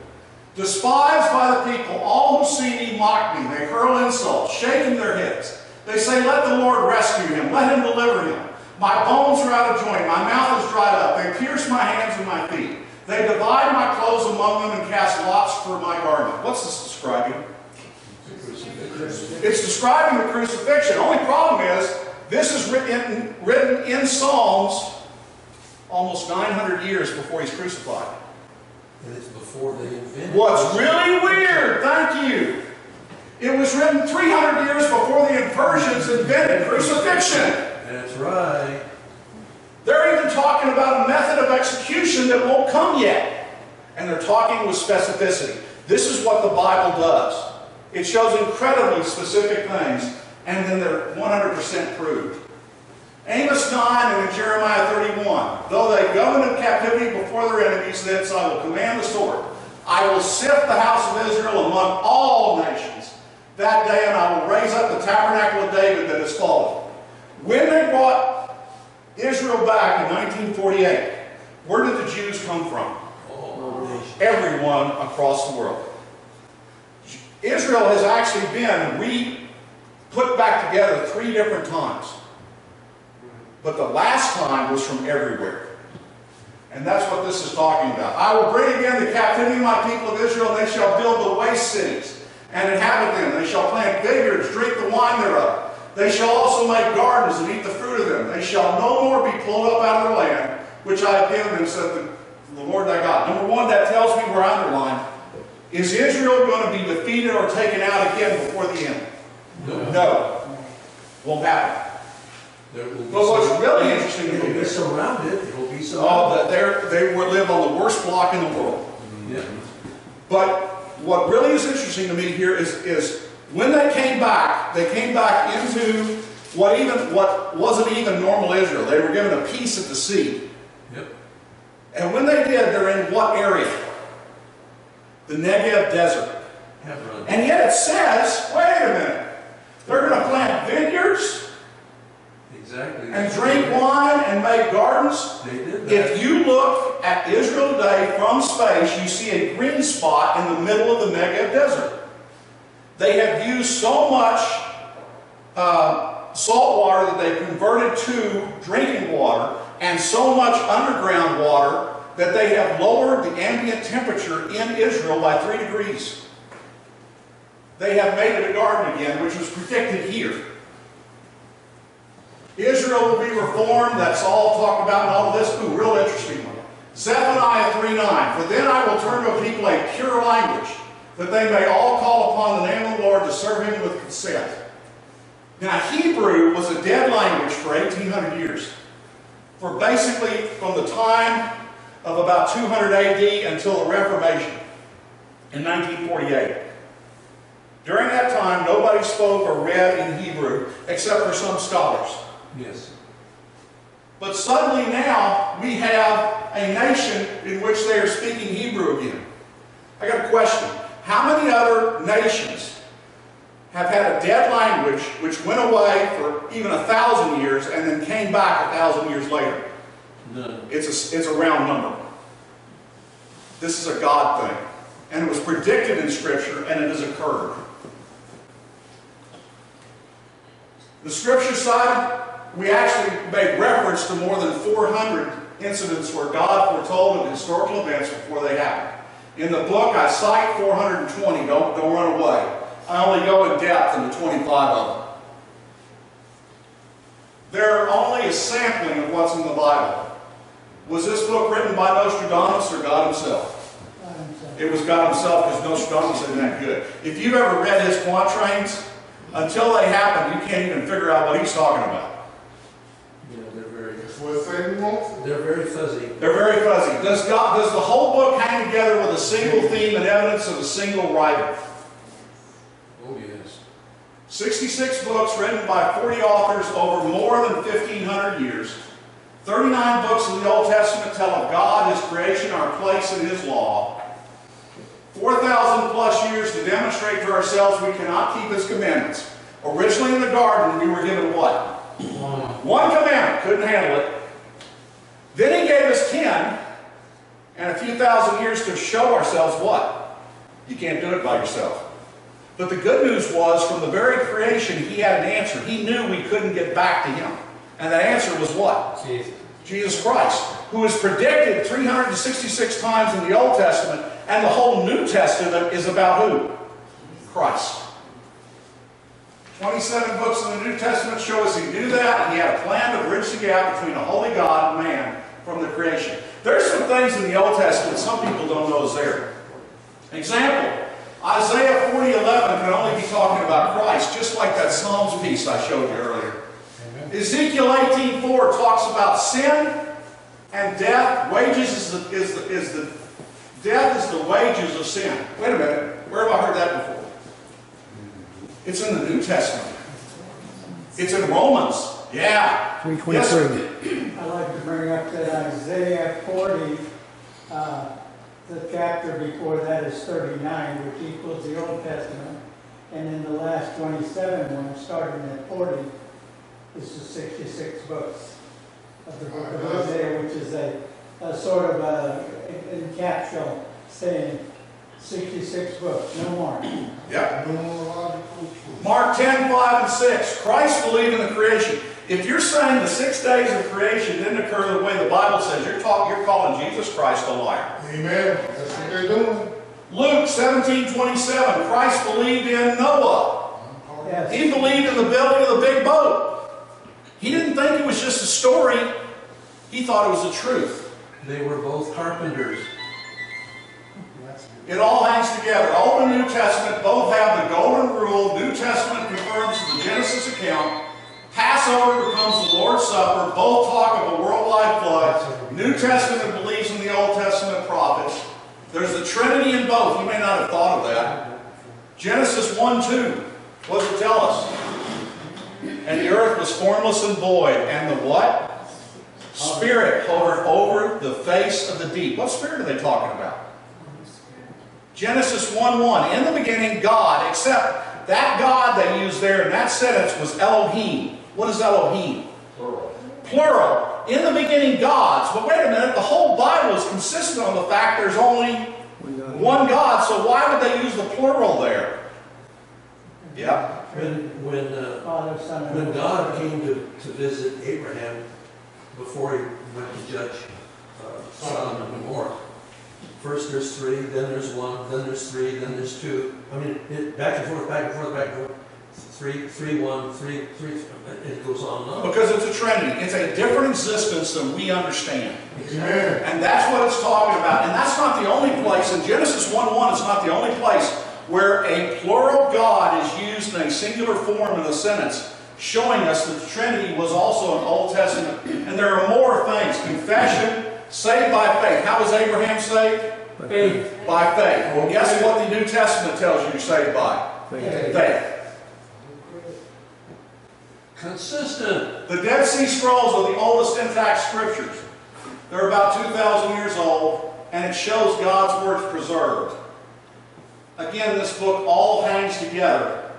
Despised by the people, all who see me mock me. They hurl insults, shaking their heads. They say, Let the Lord rescue him. Let him deliver him. My bones are out of joint. My mouth is dried up. They pierce my hands and my feet. They divide my clothes among them and cast lots for my garment. What's this describing? It's describing the crucifixion. Only problem is, this is written, written in Psalms almost 900 years before he's crucified. And it's before they invented. What's really weird, thank you, it was written 300 years before the Persians invented crucifixion. That's right. They're even talking about a method of execution that won't come yet. And they're talking with specificity. This is what the Bible does. It shows incredibly specific things, and then they're 100% proved. Amos 9 and in Jeremiah 31. Though they go into captivity before their enemies, thence I will command the sword. I will sift the house of Israel among all nations that day, and I will raise up the tabernacle of David that is fallen. When they brought Israel back in 1948, where did the Jews come from? Everyone across the world. Israel has actually been re put back together three different times. But the last time was from everywhere. And that's what this is talking about. I will bring again the captivity of my people of Israel, and they shall build the waste cities and inhabit them. They shall plant vineyards, drink the wine thereof. They shall also make gardens and eat the fruit of them. They shall no more be pulled up out of their land, which I have given them, said the, the Lord thy God. Number one, that tells me where I underline. Is Israel going to be defeated or taken out again before the end? No, No. Won't happen. There will be. But what's some- really interesting It will be is, surrounded, it will be oh, surrounded. that they're, they will live on the worst block in the world. Mm-hmm. Yeah. But what really is interesting to me here is, is when they came back, they came back into what even what wasn't even normal Israel. They were given a piece of the sea. Yep. And when they did, they're in what area? The Negev Desert. Hebron. And yet it says, wait a minute, they're going to plant vineyards Exactly. and drink wine and make gardens. They did that. If you look at Israel today from space, you see a green spot in the middle of the Negev desert. They have used so much uh, salt water that they've converted to drinking water and so much underground water that they have lowered the ambient temperature in Israel by three degrees. They have made it a garden again, which was predicted here. Israel will be reformed. That's all talked about in all of this. Ooh, real interesting one. Zephaniah 3.9. For then I will turn to a people a pure language, that they may all call upon the name of the Lord to serve him with consent. Now, Hebrew was a dead language for 1,800 years. For basically from the time of about 200 AD until the Reformation in 1948. During that time, nobody spoke or read in Hebrew except for some scholars. Yes. But suddenly now we have a nation in which they are speaking Hebrew again. I got a question. How many other nations have had a dead language which went away for even a thousand years and then came back a thousand years later? None. It's a, it's a round number. This is a God thing. And it was predicted in Scripture and it has occurred. The Scripture side, we actually make reference to more than 400 incidents where God foretold of historical events before they happened. In the book, I cite 420. Don't, don't run away. I only go in depth into 25 of them. They're only a sampling of what's in the Bible. Was this book written by Nostradamus or God himself? It was God himself because Nostradamus isn't that good. If you've ever read his quatrains, until they happen, you can't even figure out what he's talking about. Yeah, they're very, That's what Satan wants. they're very fuzzy. They're very fuzzy. Does God, does the whole book hang together with a single theme and evidence of a single writer? Oh, yes. 66 books written by 40 authors over more than 1,500 years. 39 books in the Old Testament tell of God, His creation, our place, and His law. 4,000 plus years to demonstrate to ourselves we cannot keep his commandments. Originally in the garden, we were given what? One commandment, couldn't handle it. Then he gave us ten, and a few thousand years to show ourselves what? You can't do it by yourself. But the good news was, from the very creation, he had an answer. He knew we couldn't get back to him. And that answer was what? Jesus. Jesus Christ, who is predicted 366 times in the Old Testament, and the whole New Testament is about who? Christ. 27 books in the New Testament show us he knew that, and he had a plan to bridge the gap between a holy God and man from the creation. There's some things in the Old Testament some people don't know is there. Example, Isaiah 40:11 can only be talking about Christ, just like that Psalms piece I showed you earlier. Ezekiel 18:4 talks about sin and death. Wages is the, is the, is the death is the wages of sin. Wait a minute, where have I heard that before? It's in the New Testament. It's in Romans. Yeah. Three Yes, twenty-three. I'd like to bring up that Isaiah 40, uh, the chapter before that is 39, which equals the Old Testament. And in the last 27 one, starting at 40, is the 66 books of the book of Isaiah, which is a, a sort of a, in capsule saying 66 books, no more. Yeah. Numerological. Mark 10, 5, and 6. Christ believed in the creation. If you're saying the six days of creation didn't occur the way the Bible says, you're talking, you're calling Jesus Christ a liar. Amen. That's what they're doing. Luke 17, 27. Christ believed in Noah. Yes. He believed in the building of the big boat. He didn't think it was just a story. He thought it was the truth. They were both carpenters. It all hangs together. Old and New Testament both have the golden rule. New Testament confirms the Genesis account. Passover becomes the Lord's Supper. Both talk of a worldwide flood. New Testament believes in the Old Testament prophets. There's the Trinity in both. You may not have thought of that. Genesis 1 2. What does it tell us? And the earth was formless and void. And the what? Spirit hovered over the face of the deep. What spirit are they talking about? Genesis 1 1. In the beginning, God, except that God they used there in that sentence was Elohim. What is Elohim? Plural. Plural. In the beginning, gods. But wait a minute, the whole Bible is consistent on the fact there's only one God, so why would they use the plural there? Yeah. When, when, uh, Father, Son, when God came to, to visit Abraham before he went to judge uh, Sodom and Gomorrah, first there's three, then there's one, then there's three, then there's two. I mean, it, back and forth, back and forth, back and forth. Three, three, one, three, three, it goes on and on. Because it's a Trinity. It's a different existence than we understand. Amen. And that's what it's talking about. And that's not the only place. In Genesis 1 1, it's not the only place where a plural God is used in a singular form in a sentence, showing us that the Trinity was also an Old Testament. And there are more things. Confession, saved by faith. How was Abraham saved? Faith. By faith. Well, guess what the New Testament tells you you're saved by? Faith. Consistent. The Dead Sea Scrolls are the oldest intact scriptures. They're about 2,000 years old, and it shows God's words preserved. Again, this book all hangs together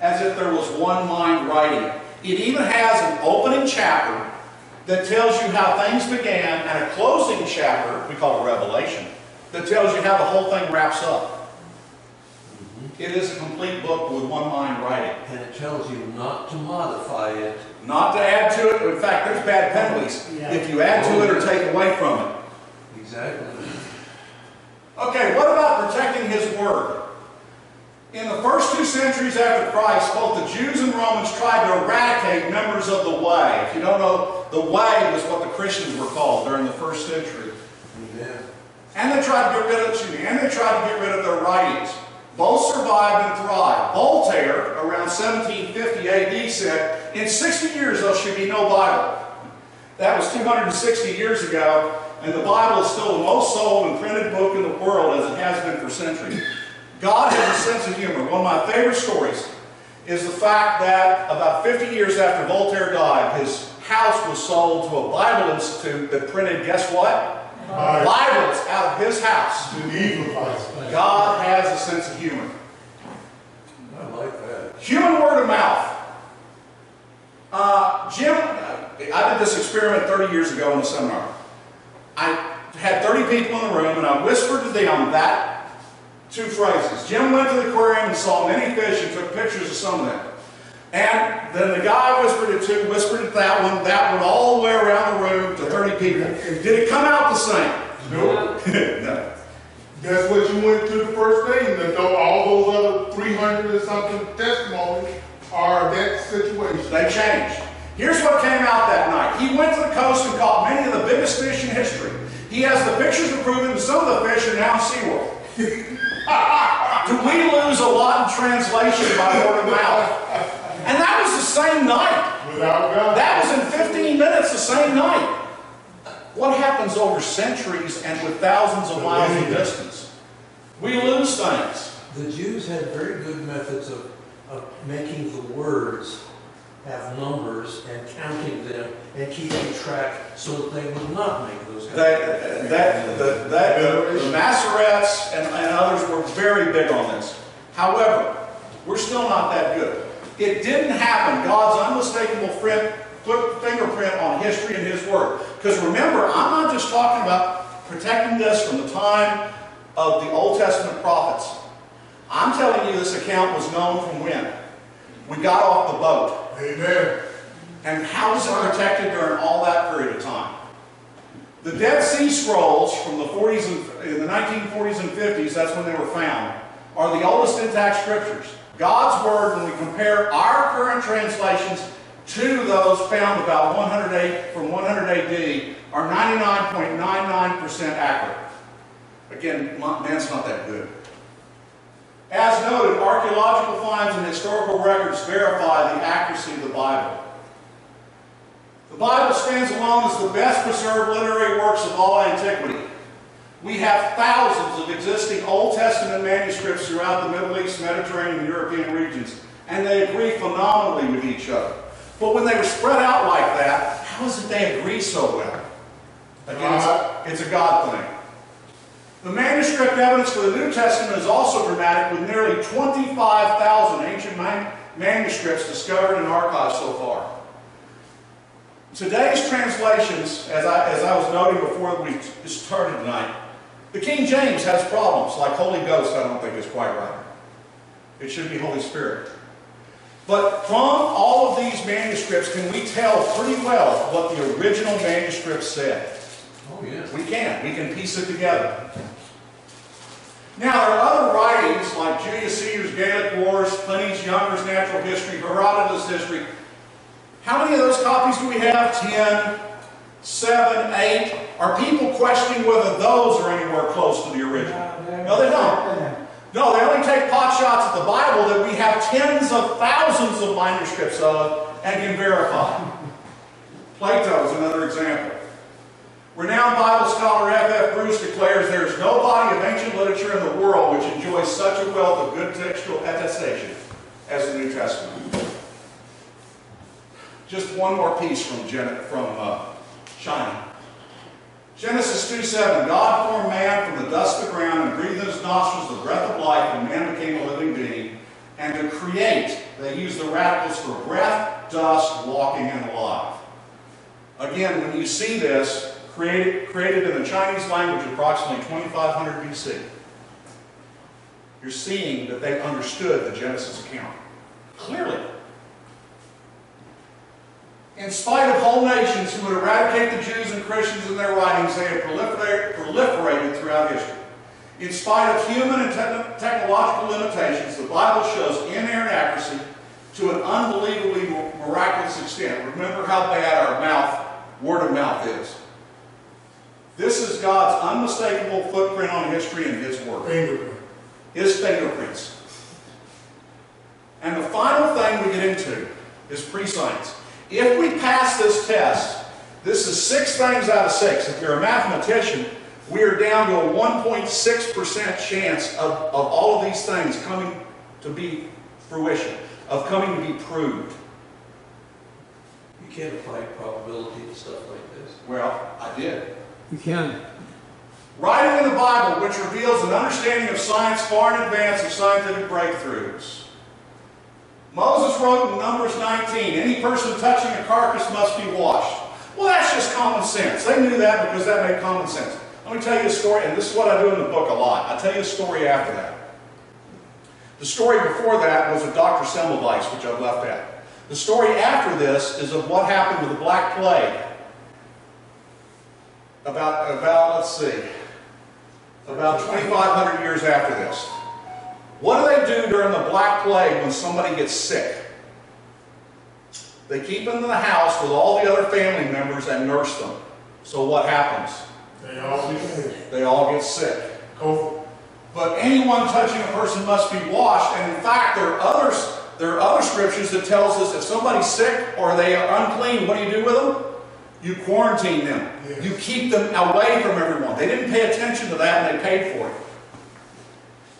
as if there was one mind writing. It even has an opening chapter that tells you how things began, and a closing chapter, we call it Revelation, that tells you how the whole thing wraps up. Mm-hmm. It is a complete book with one mind writing. And it tells you not to modify it. Not to add to it. In fact, there's bad penalties Yeah. if you add to it or take away from it. Exactly. Okay, what about protecting His Word? In the first two centuries after Christ, both the Jews and Romans tried to eradicate members of the Way. If you don't know, the Way was what the Christians were called during the first century. Amen. And they tried to get rid of, excuse me, and they tried to get rid of their writings. Both survived and thrived. Voltaire, around 1750 AD, said, in 60 years there should be no Bible. That was 260 years ago, and the Bible is still the most sold and printed book in the world as it has been for centuries. God has a sense of humor. One of my favorite stories is the fact that about 50 years after Voltaire died, his house was sold to a Bible institute that printed, guess what? Bible. Bibles out of his house. The evil Bible. God has a sense of humor. I like that. Human word of mouth. Uh, Jim, I did this experiment 30 years ago in a seminar. I had 30 people in the room and I whispered to them that two phrases. Jim went to the aquarium and saw many fish and took pictures of some of them. And then the guy whispered it to, whispered it that one, that one all the way around the room to 30 people. Did it come out the same? No, no. that's what you went to the first thing, that though all those other three hundred and something testimonies are that situation. They changed. Here's what came out that night. He went to the coast and caught many of the biggest fish in history. He has the pictures to prove it, and some of the fish are now SeaWorld. Do we lose a lot in translation by word of mouth? And that was the same night. Without God. That was in 15 minutes the same night. What happens over centuries and with thousands of miles of distance? We lose things. The Jews had very good methods of, of making the words have numbers and counting them and keeping track so that they would not make those. That, uh, that, the, that, the Masoretes and, and others were very big on this. However, we're still not that good. It didn't happen. God's unmistakable print, foot- fingerprint on history and His Word. Because remember, I'm not just talking about protecting this from the time of the Old Testament prophets. I'm telling you this account was known from when? We got off the boat. Amen. And how was it protected during all that period of time? The Dead Sea Scrolls from the 40s and in the 1940s and 50s, that's when they were found, are the oldest intact scriptures. God's word, when we compare our current translations to those found about 108 from 100 AD, are 99.99% accurate. Again, man's not that good. As noted, archaeological finds and historical records verify the accuracy of the Bible. The Bible stands alone as the best preserved literary works of all antiquity. We have thousands of existing Old Testament manuscripts throughout the Middle East, Mediterranean, and European regions, and they agree phenomenally with each other. But when they were spread out like that, how is it they agree so well? Again, it's uh-huh. a, it's a God thing. The manuscript evidence for the New Testament is also dramatic with nearly 25,000 ancient man- manuscripts discovered in archives so far. Today's translations, as I, as I was noting before we started tonight, the King James has problems, like Holy Ghost I don't think is quite right. It should be Holy Spirit. But from all of these manuscripts, can we tell pretty well what the original manuscript said? Oh, yeah. We can. We can piece it together. Now, there are other writings like Julius Caesar's Gallic Wars, Pliny's Younger's Natural History, Herodotus' History. How many of those copies do we have? Ten, seven, eight? Are people questioning whether those are anywhere close to the original? No, they don't. No, they only take pot shots at the Bible that we have tens of thousands of manuscripts of and can verify. Plato is another example. Renowned Bible scholar F. F. Bruce declares there is no body of ancient literature in the world which enjoys such a wealth of good textual attestation as the New Testament. Just one more piece from, Gen- from uh, China. Genesis 2.7, God formed man from the dust of the ground and breathed in his nostrils the breath of life, and man became a living being. And to create, they use the radicals for breath, dust, walking, and alive. Again, when you see this, created, created in the Chinese language approximately 2500 BC, you're seeing that they understood the Genesis account. Clearly. In spite of whole nations who would eradicate the Jews and Christians in their writings, they have prolifer- proliferated throughout history. In spite of human and te- technological limitations, the Bible shows inerrant accuracy to an unbelievably miraculous extent. Remember how bad our mouth, word of mouth is. This is God's unmistakable footprint on history and His Word, Fingerprint. His fingerprints. And the final thing we get into is pre-science. If we pass this test, this is six things out of six. If you're a mathematician, we are down to a 1.6% chance of, of all of these things coming to be fruition, of coming to be proved. You can't apply probability to stuff like this. Well, I did. You can. Writing in the Bible, which reveals an understanding of science far in advance of scientific breakthroughs. Moses wrote in Numbers 19, any person touching a carcass must be washed. Well, that's just common sense. They knew that because that made common sense. Let me tell you a story, and this is what I do in the book a lot. I'll tell you a story after that. The story before that was of Dr. Semmelweis, which I've left out. The story after this is of what happened with the Black Plague. About, about, let's see, about 2,500 years after this. What do they do during the Black Plague when somebody gets sick? They keep them in the house with all the other family members and nurse them. So what happens? They all be sick. They all get sick. But anyone touching a person must be washed. And in fact, there are others, there are other scriptures that tells us if somebody's sick or they are unclean, what do you do with them? You quarantine them. Yes. You keep them away from everyone. They didn't pay attention to that and they paid for it.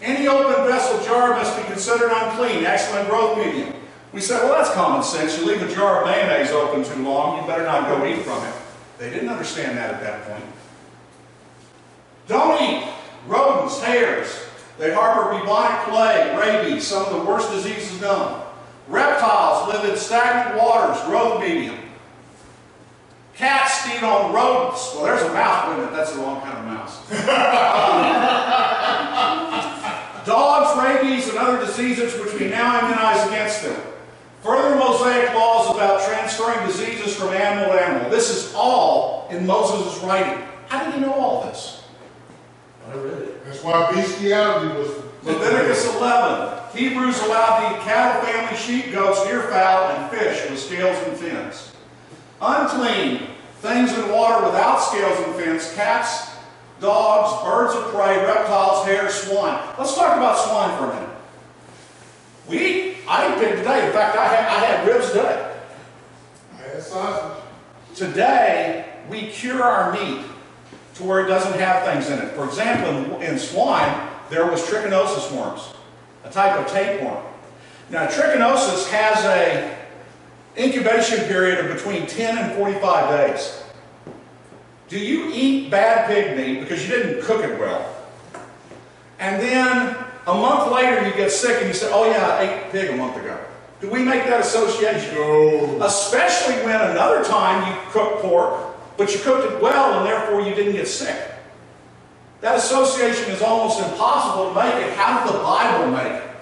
Any open vessel jar must be considered unclean, excellent growth medium. We said, well, that's common sense. You leave a jar of mayonnaise open too long, you better not go eat from it. They didn't understand that at that point. Don't eat rodents, hares. They harbor bubonic plague, rabies, some of the worst diseases known. Reptiles live in stagnant waters, growth medium. Cats feed on rodents. Well, there's a mouse. Wait a minute, that's the wrong kind of mouse. Dogs, rabies, and other diseases which we now immunize against them. Further Mosaic laws about transferring diseases from animal to animal. This is all in Moses' writing. How did he know all this? I read it. That's why bestiality was. Leviticus 11. Hebrews allowed to eat cattle, family, sheep, goats, deer, fowl, and fish with scales and fins. Unclean, things in water without scales and fins, cats, dogs, birds of prey, reptiles, hares, swine. Let's talk about swine for a minute. We eat, I ate pig today. In fact, I had, I had ribs today. I had sausage. Today, we cure our meat to where it doesn't have things in it. For example, in, in swine, there was trichinosis worms, a type of tapeworm. Now, trichinosis has a incubation period of between 10 and 45 days. Do you eat bad pig meat because you didn't cook it well? And then a month later you get sick and you say, oh yeah, I ate pig a month ago. Do we make that association? No. Especially when another time you cooked pork, but you cooked it well and therefore you didn't get sick. That association is almost impossible to make it. How did the Bible make it?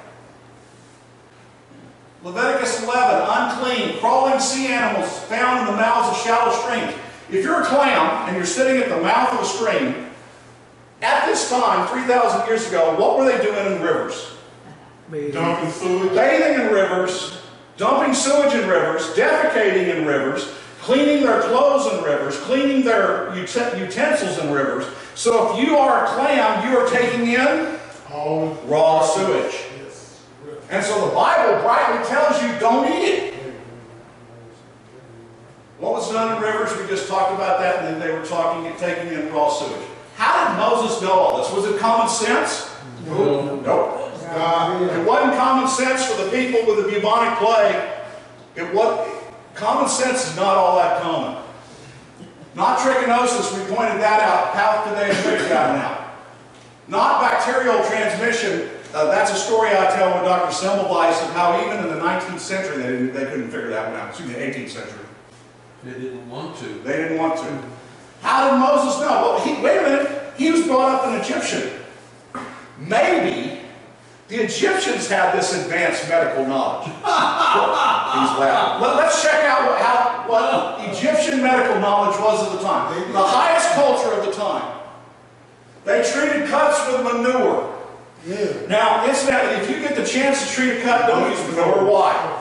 Leviticus 11, unclean, crawling sea animals found in the mouths of shallow streams. If you're a clam and you're sitting at the mouth of a stream, at this time, 3,000 years ago, what were they doing in rivers? Dumping sewage. bathing in rivers, dumping sewage in rivers, defecating in rivers, cleaning their clothes in rivers, cleaning their uten- utensils in rivers. So if you are a clam, you are taking in All. raw sewage. Yes. And so the Bible brightly tells you don't eat it. What was done in rivers? We just talked about that, and then they were talking and taking in raw sewage. How did Moses know all this? Was it common sense? No. Nope. God. It wasn't common sense for the people with the bubonic plague. It was, common sense is not all that common. Not trichinosis, we pointed that out. How could they have figured that out? Not bacterial transmission. Uh, that's a story I tell with Dr. Semmelweis of how even in the 19th century they, didn't, they couldn't figure that one out. Excuse me, 18th century. They didn't want to. They didn't want to. How did Moses know? Well, he, wait a minute. He was brought up an Egyptian. Maybe the Egyptians had this advanced medical knowledge. He's laughing. Let, us check out what, how, what Egyptian medical knowledge was at the time. The highest culture of the time. They treated cuts with manure. Now, incidentally, if you get the chance to treat a cut, don't use manure. Why?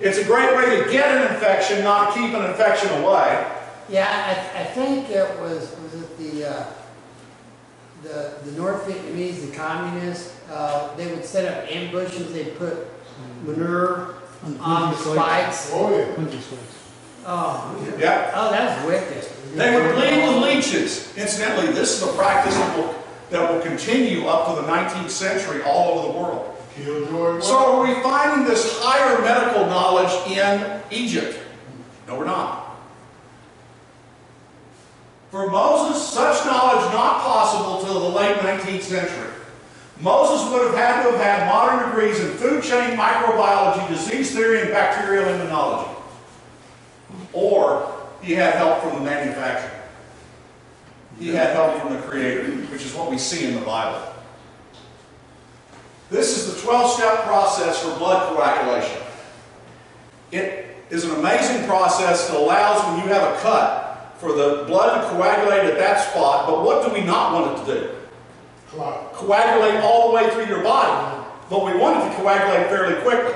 It's a great way to get an infection, not keep an infection away. Yeah, I, I think it was, was it the, uh, the, the North Vietnamese, the communists, uh, they would set up ambushes, they'd put manure on the spikes. Oh, yeah. Country. Oh, Yeah. oh, that was wicked. They would bleed with leeches. Incidentally, this is a practice that will, that will continue up to the 19th century all over the world. So are we finding this higher medical knowledge in Egypt? No, we're not. For Moses, such knowledge not possible till the late 19th century. Moses would have had to have had modern degrees in food chain microbiology, disease theory, and bacterial immunology. Or he had help from the manufacturer. He had help from the Creator, which is what we see in the Bible. This is the 12 step process for blood coagulation. It is an amazing process that allows, when you have a cut, for the blood to coagulate at that spot. But what do we not want it to do? Coagulate all the way through your body, but we want it to coagulate fairly quickly.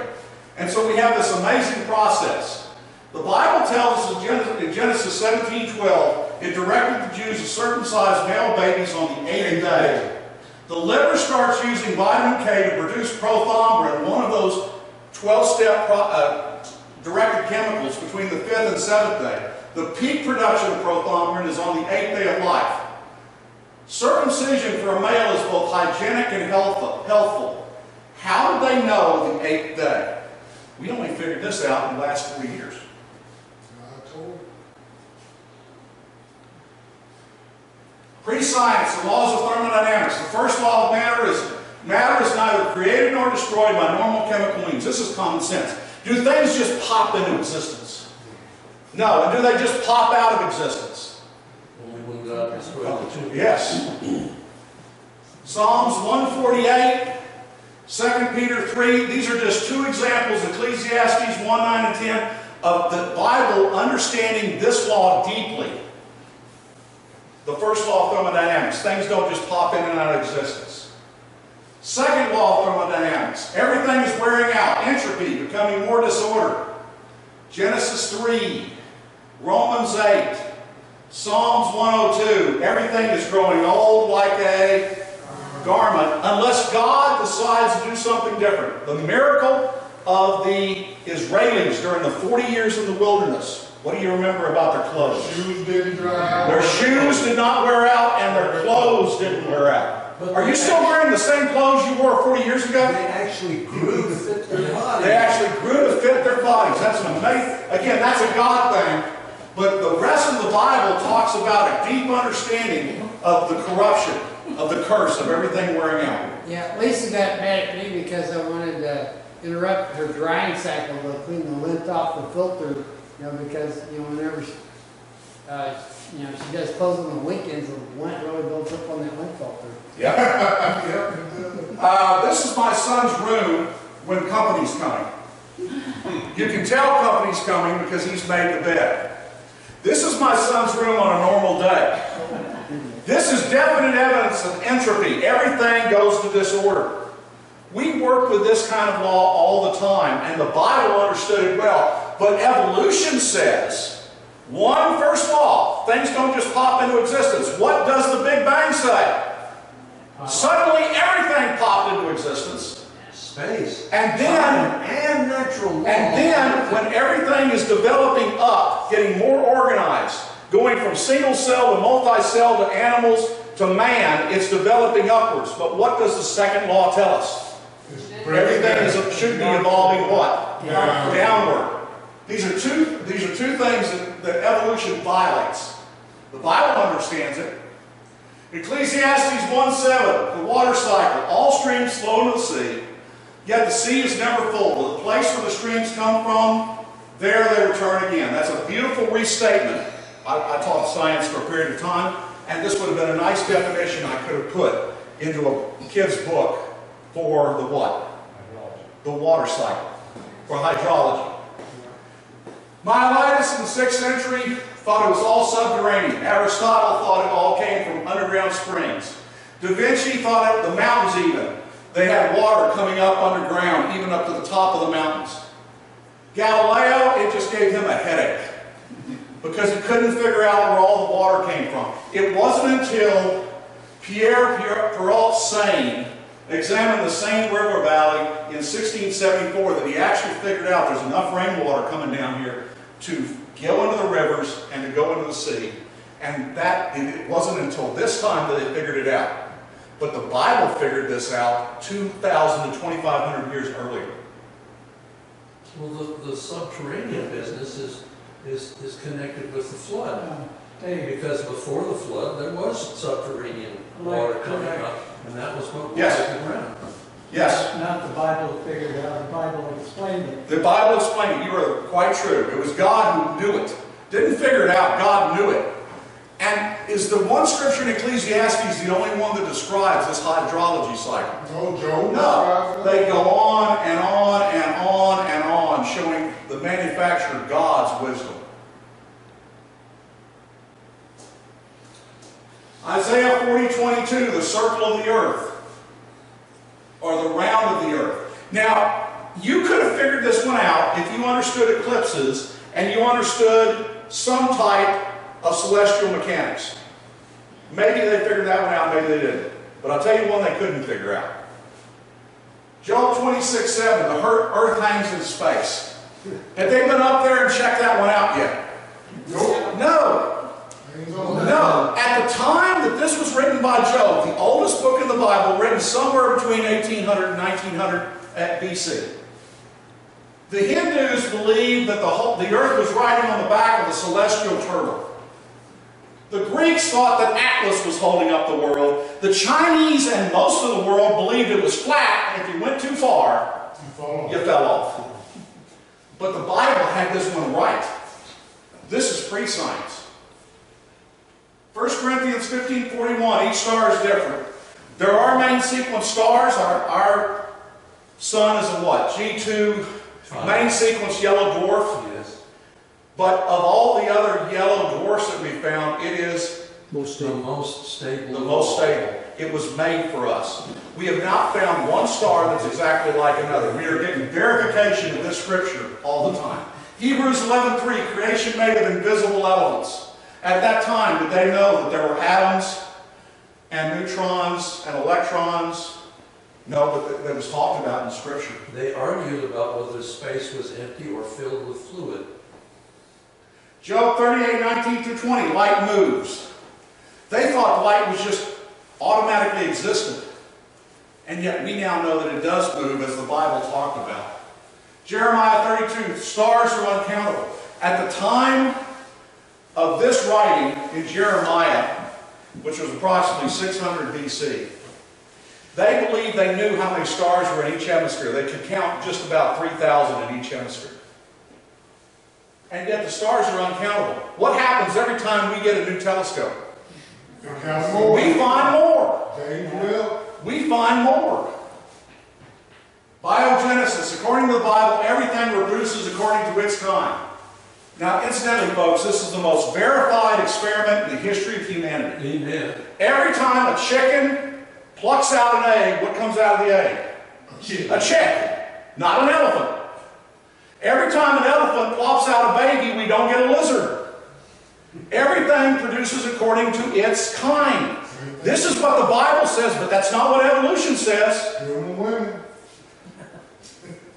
And so we have this amazing process. The Bible tells us in in Genesis 17, 12, it directed the Jews to circumcise male babies on the eighth day. The liver starts using vitamin K to produce prothrombin, one of those 12-step pro- uh, directed chemicals between the fifth and seventh day. The peak production of prothrombin is on the eighth day of life. Circumcision for a male is both hygienic and healthful. How did they know the eighth day? We only figured this out in the last three years. I told Pre-science, the laws of thermodynamics. The first law of matter is matter is neither created nor destroyed by normal chemical means. This is common sense. Do things just pop into existence? No. And do they just pop out of existence? Only when God destroyed the. Yes. Psalms 148, 2 Peter 3, these are just two examples, Ecclesiastes 1, 9, and 10, of the Bible understanding this law deeply. The first law of thermodynamics, things don't just pop in and out of existence. Second law of thermodynamics, everything is wearing out, entropy, becoming more disordered. Genesis 3, Romans 8, Psalms 102, everything is growing old like a garment unless God decides to do something different. The miracle of the Israelis during the 40 years in the wilderness. What do you remember about their clothes? Shoes didn't dry. Their shoes did not wear out and their clothes didn't wear out. Are you still wearing the same clothes you wore 40 years ago? They actually grew to fit their body. They actually grew to fit their bodies. That's an amazing, again, that's a God thing. But the rest of the Bible talks about a deep understanding of the corruption, of the curse, of everything wearing out. Yeah, Lisa got mad at me because I wanted to interrupt her drying cycle to clean the lint off the filter, you know, because, you know, whenever, she- uh, you know, she does clothes on the weekends, the lint really builds up on that lint filter. Yeah. Uh, this is my son's room when company's coming. You can tell company's coming because he's made the bed. This is my son's room on a normal day. This is definite evidence of entropy. Everything goes to disorder. We work with this kind of law all the time, and the Bible understood it well. But evolution says, one first law, things don't just pop into existence. What does the Big Bang say? Suddenly everything popped into existence. Space. And then, And natural law. and then when everything is developing up, getting more organized, going from single cell to multi-cell to animals to man, it's developing upwards. But what does the second law tell us? Everything is, should be evolving what? Downward. Downward. These are two, these are two things that, that evolution violates. The Bible understands it. Ecclesiastes 1.7, the water cycle. All streams flow into the sea, yet the sea is never full. The place where the streams come from, there they return again. That's a beautiful restatement. I, I taught science for a period of time, and this would have been a nice definition I could have put into a kid's book for the what? The water cycle, for hydrology. Miletus in the 6th century thought it was all subterranean. Aristotle thought it all came from underground springs. Da Vinci thought it, the mountains even, they had water coming up underground, even up to the top of the mountains. Galileo, it just gave him a headache because he couldn't figure out where all the water came from. It wasn't until Pierre Perrault Seine examined the Seine River Valley in 1674 that he actually figured out there's enough rainwater coming down here to go into the rivers and to go into the sea. And that, it wasn't until this time that they figured it out. But the Bible figured this out 2,000 to 2,500 years earlier. Well, the, the subterranean business is, is, is connected with the flood. Dave, Because before the flood, there was subterranean water coming up. And that was what was Yes. going around. Yes, Not the Bible figured it out, the Bible explained it. the Bible explained it. You are quite true. It was God who knew it. Didn't figure it out, God knew it. And is the one scripture in Ecclesiastes the only one that describes this hydrology cycle? No, Joe. No, they go on and on and on and on, showing the manufacturer of God's wisdom. Isaiah 40, 22, the circle of the earth, or the round of the earth. Now, you could have figured this one out if you understood eclipses and you understood some type of celestial mechanics. Maybe they figured that one out, maybe they didn't. But I'll tell you one they couldn't figure out. Job 26, 7, the earth earth hangs in space. Have they been up there and checked that one out yet? Nope. No, Hangs on that. No. At the time that this was written by Job, the oldest book in the Bible, written somewhere between 1800 and 1900 at BC, the Hindus believed that the, whole, the earth was riding on the back of a celestial turtle. The Greeks thought that Atlas was holding up the world. The Chinese and most of the world believed it was flat, and if you went too far, You fall you fell off. But the Bible had this one right. This is pre-science. 1 Corinthians 15, 41, each star is different. There are main sequence stars. Our, our sun is a what? G2 main sequence yellow dwarf. Yes. But of all the other yellow dwarfs that we found, it is Most The most stable. the most stable. It was made for us. We have not found one star that's exactly like another. We are getting verification of this scripture all the time. Hebrews 11:3, creation made of invisible elements. At that time, did they know that there were atoms and neutrons and electrons? No, but that was talked about in scripture. They argued about whether space was empty or filled with fluid. Job 38, 19 through 20, light moves. They thought light was just automatically existent. And yet we now know that it does move as the Bible talked about. Jeremiah 32, stars are uncountable. At the time of this writing in Jeremiah, which was approximately 600 BC, they believed they knew how many stars were in each hemisphere. They could count just about 3,000 in each hemisphere. And yet the stars are uncountable. What happens every time we get a new telescope? They. We find more. James Webb. We find more. Biogenesis, according to the Bible, everything reproduces according to its kind. Now, incidentally, folks, this is the most verified experiment in the history of humanity. Amen. Every time a chicken plucks out an egg, what comes out of the egg? A chicken, not an elephant. Every time an elephant plops out a baby, we don't get a lizard. Everything produces according to its kind. This is what the Bible says, but that's not what evolution says.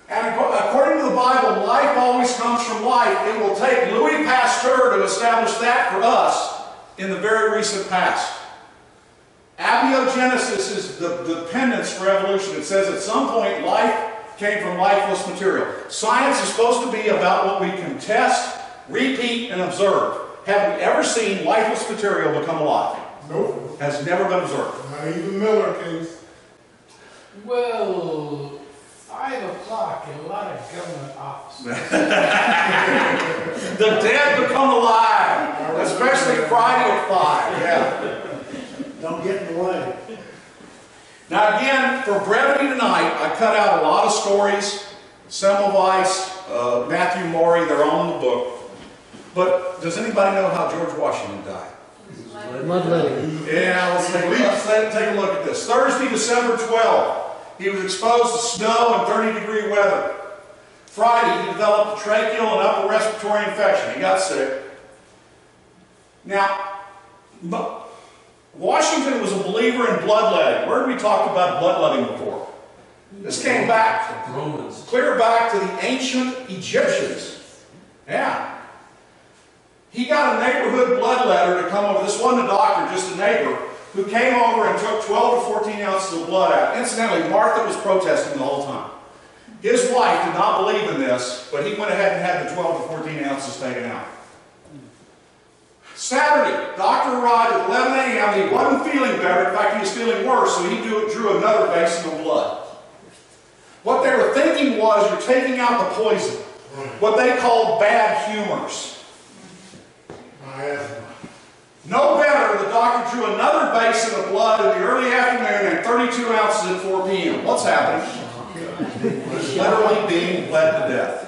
Men and women. And ac- according to the Bible, life always comes from life. It will take Louis Pasteur to establish that for us in the very recent past. Abiogenesis is the, the dependence for evolution. It says at some point life came from lifeless material. Science is supposed to be about what we can test, repeat, and observe. Have we ever seen lifeless material become alive? Nope. Has never been observed. Not even Miller case. Well, five o'clock in a lot of government offices. The dead become alive, especially Friday at 5. Yeah. Don't get in the way. Now again, for brevity tonight, I cut out a lot of stories. Semmelweis, uh, Matthew Maury, they're all in the book. But does anybody know how George Washington died? Bloodletting. Yeah, let's take, let's take- take a look at this. Thursday, December 12, he was exposed to snow and 30 degree weather. Friday, he developed a tracheal and upper respiratory infection. He got sick. Now, Washington was a believer in bloodletting. Where did we talk about bloodletting before? This came back Romans. clear back to the ancient Egyptians. Yeah. He got a neighborhood bloodletter to come over. This wasn't a doctor, just a neighbor, who came over and took 12 to 14 ounces of blood out. Incidentally, Martha was protesting the whole time. His wife did not believe in this, but he went ahead and had the 12 to 14 ounces taken out. Saturday, Dr. arrived at 11 a.m. He wasn't feeling better. In fact, he was feeling worse, so he drew, drew another basin of blood. What they were thinking was, you're taking out the poison. What they called bad humors. My asthma. No better, the doctor drew another basin of blood in the early afternoon and 32 ounces at 4 p.m. What's happening? He's literally being bled to death.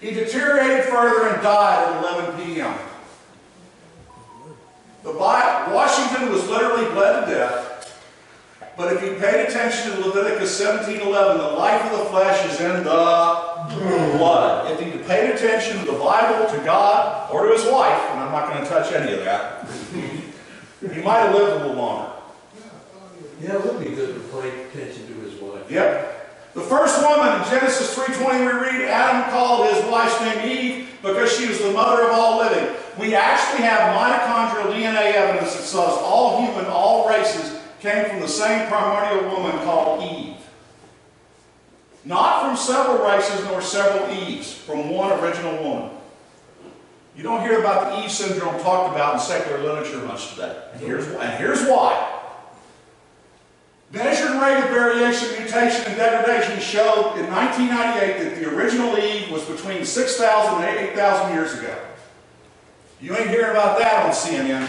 He deteriorated further and died at 11 p.m. The Washington was literally bled to death. But if you paid attention to Leviticus 17:11, the life of the flesh is in the blood. If he paid attention to the Bible, to God, or to his wife, and I'm not going to touch any of that, he might have lived a little longer. Yeah, it would be good to pay attention to his wife. Yep. The first woman in Genesis 3.20 we read, Adam called his wife's name Eve because she was the mother of all living. We actually have mitochondrial DNA evidence that says all human, all races came from the same primordial woman called Eve. Not from several races nor several Eves, from one original woman. You don't hear about the Eve syndrome talked about in secular literature much today. And here's, and here's why. Measured rate of variation, mutation, and degradation showed in 1998 that the original Eve was between 6,000 and 8,000 years ago. You ain't hearing about that on CNN.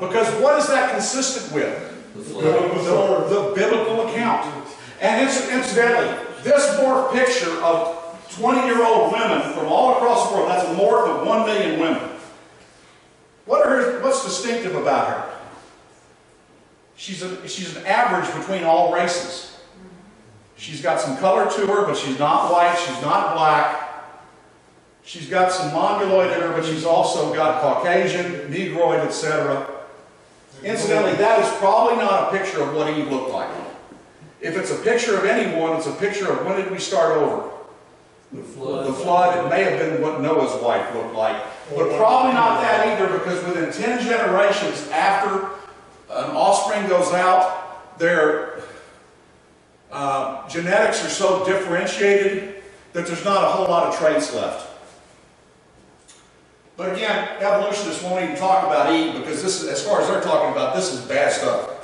Because what is that consistent with? The The, the biblical account. And incidentally, this morph picture of 20-year-old women from all across the world, that's a morph of 1 million women. What are her, what's distinctive about her? She's, a, she's an average between all races. She's got some color to her, but she's not white, she's not black. She's got some mongoloid in her, but she's also got Caucasian, Negroid, etc. Incidentally, that is probably not a picture of what Eve looked like. If it's a picture of anyone, it's a picture of when did we start over? The flood. The flood, it may have been what Noah's wife looked like, but probably not that either because within 10 generations after an offspring goes out, their uh, genetics are so differentiated that there's not a whole lot of traits left. But again, evolutionists won't even talk about Eve because this is, as far as they're talking about, this is bad stuff.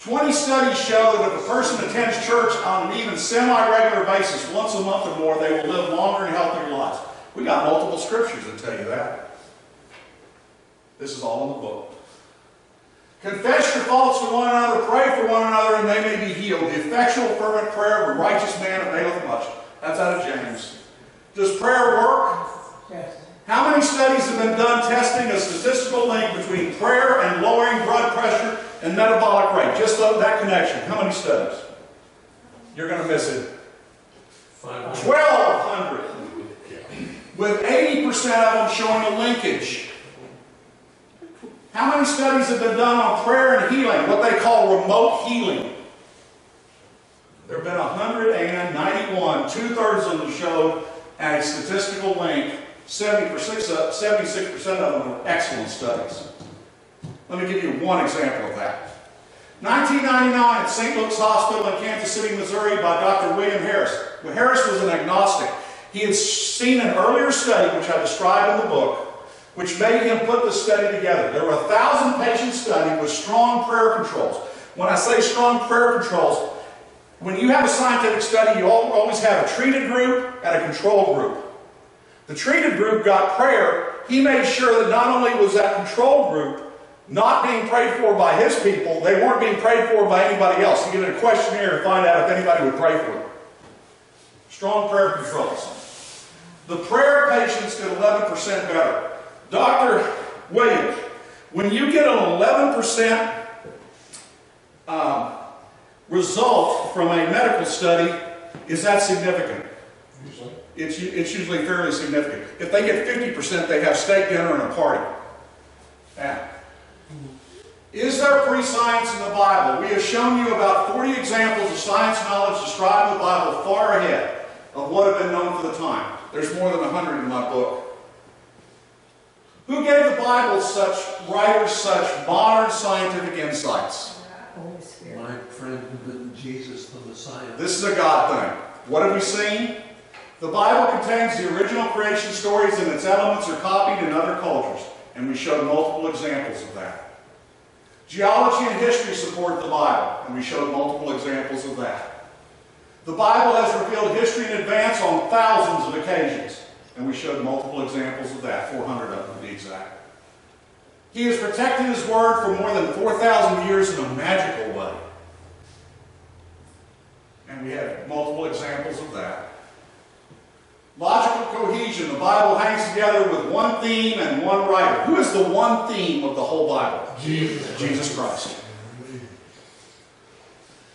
20 studies show that if a person attends church on an even semi-regular basis, once a month or more, they will live longer and healthier lives. We got multiple scriptures that tell you that. This is all in the book. Confess your faults to one another, pray for one another, and they may be healed. The effectual, fervent prayer of a righteous man availeth much. That's out of James. Does prayer work? Yes. How many studies have been done testing a statistical link between prayer and lowering blood pressure and metabolic rate? Just that connection. How many studies? You're going to miss it. 1,200. With 80% of them showing a linkage. How many studies have been done on prayer and healing, what they call remote healing? There have been 191. Two-thirds of them showed a statistical link. 76, uh, 76% of them were excellent studies. Let me give you one example of that. 1999 at St. Luke's Hospital in Kansas City, Missouri by Dr. William Harris. Well, Harris was an agnostic. He had seen an earlier study, which I described in the book, which made him put the study together. There were a thousand patient study with strong prayer controls. When I say strong prayer controls, when you have a scientific study, you always have a treated group and a control group. The treated group got prayer. He made sure that not only was that control group not being prayed for by his people, they weren't being prayed for by anybody else. He did a questionnaire to find out if anybody would pray for them. Strong prayer controls. The prayer patients did 11% better. Dr. Williams, when you get an 11% um, result from a medical study, is that significant? It's, it's usually fairly significant. If they get 50%, they have steak dinner and a party. Yeah. Is there pre-science in the Bible? We have shown you about 40 examples of science knowledge described in the Bible far ahead of what had been known for the time. There's more than 100 in my book. Who gave the Bible such writers such modern scientific insights? My friend, Jesus the Messiah. This is a God thing. What have we seen? The Bible contains the original creation stories and its elements are copied in other cultures, and we showed multiple examples of that. Geology and history support the Bible, and we showed multiple examples of that. The Bible has revealed history in advance on thousands of occasions, and we showed multiple examples of that, 400 of them to be exact. He has protected His Word for more than 4,000 years in a magical way. And we have multiple examples of that. Logical cohesion. The Bible hangs together with one theme and one writer. Who is the one theme of the whole Bible? Jesus. Jesus Christ.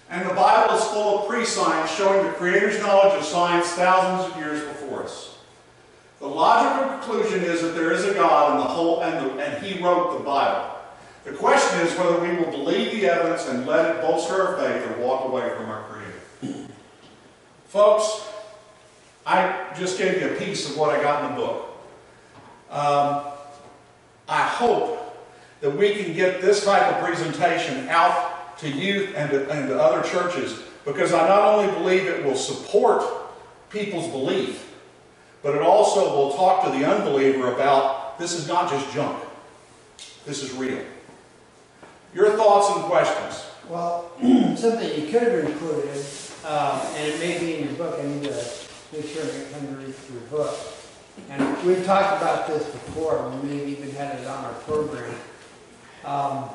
And the Bible is full of pre-science showing the Creator's knowledge of science thousands of years before us. The logical conclusion is that there is a God and the whole and, the, and He wrote the Bible. The question is whether we will believe the evidence and let it bolster our faith or walk away from our Creator. Folks, I just gave you a piece of what I got in the book. Um, I hope that we can get this type of presentation out to youth and to, and to other churches because I not only believe it will support people's belief, but it also will talk to the unbeliever about this is not just junk. This is real. Your thoughts and questions? Well, something you could have included, um, and it may be in your book, I need to make sure I come to read through your book. And we've talked about this before, we may have even had it on our program. Um,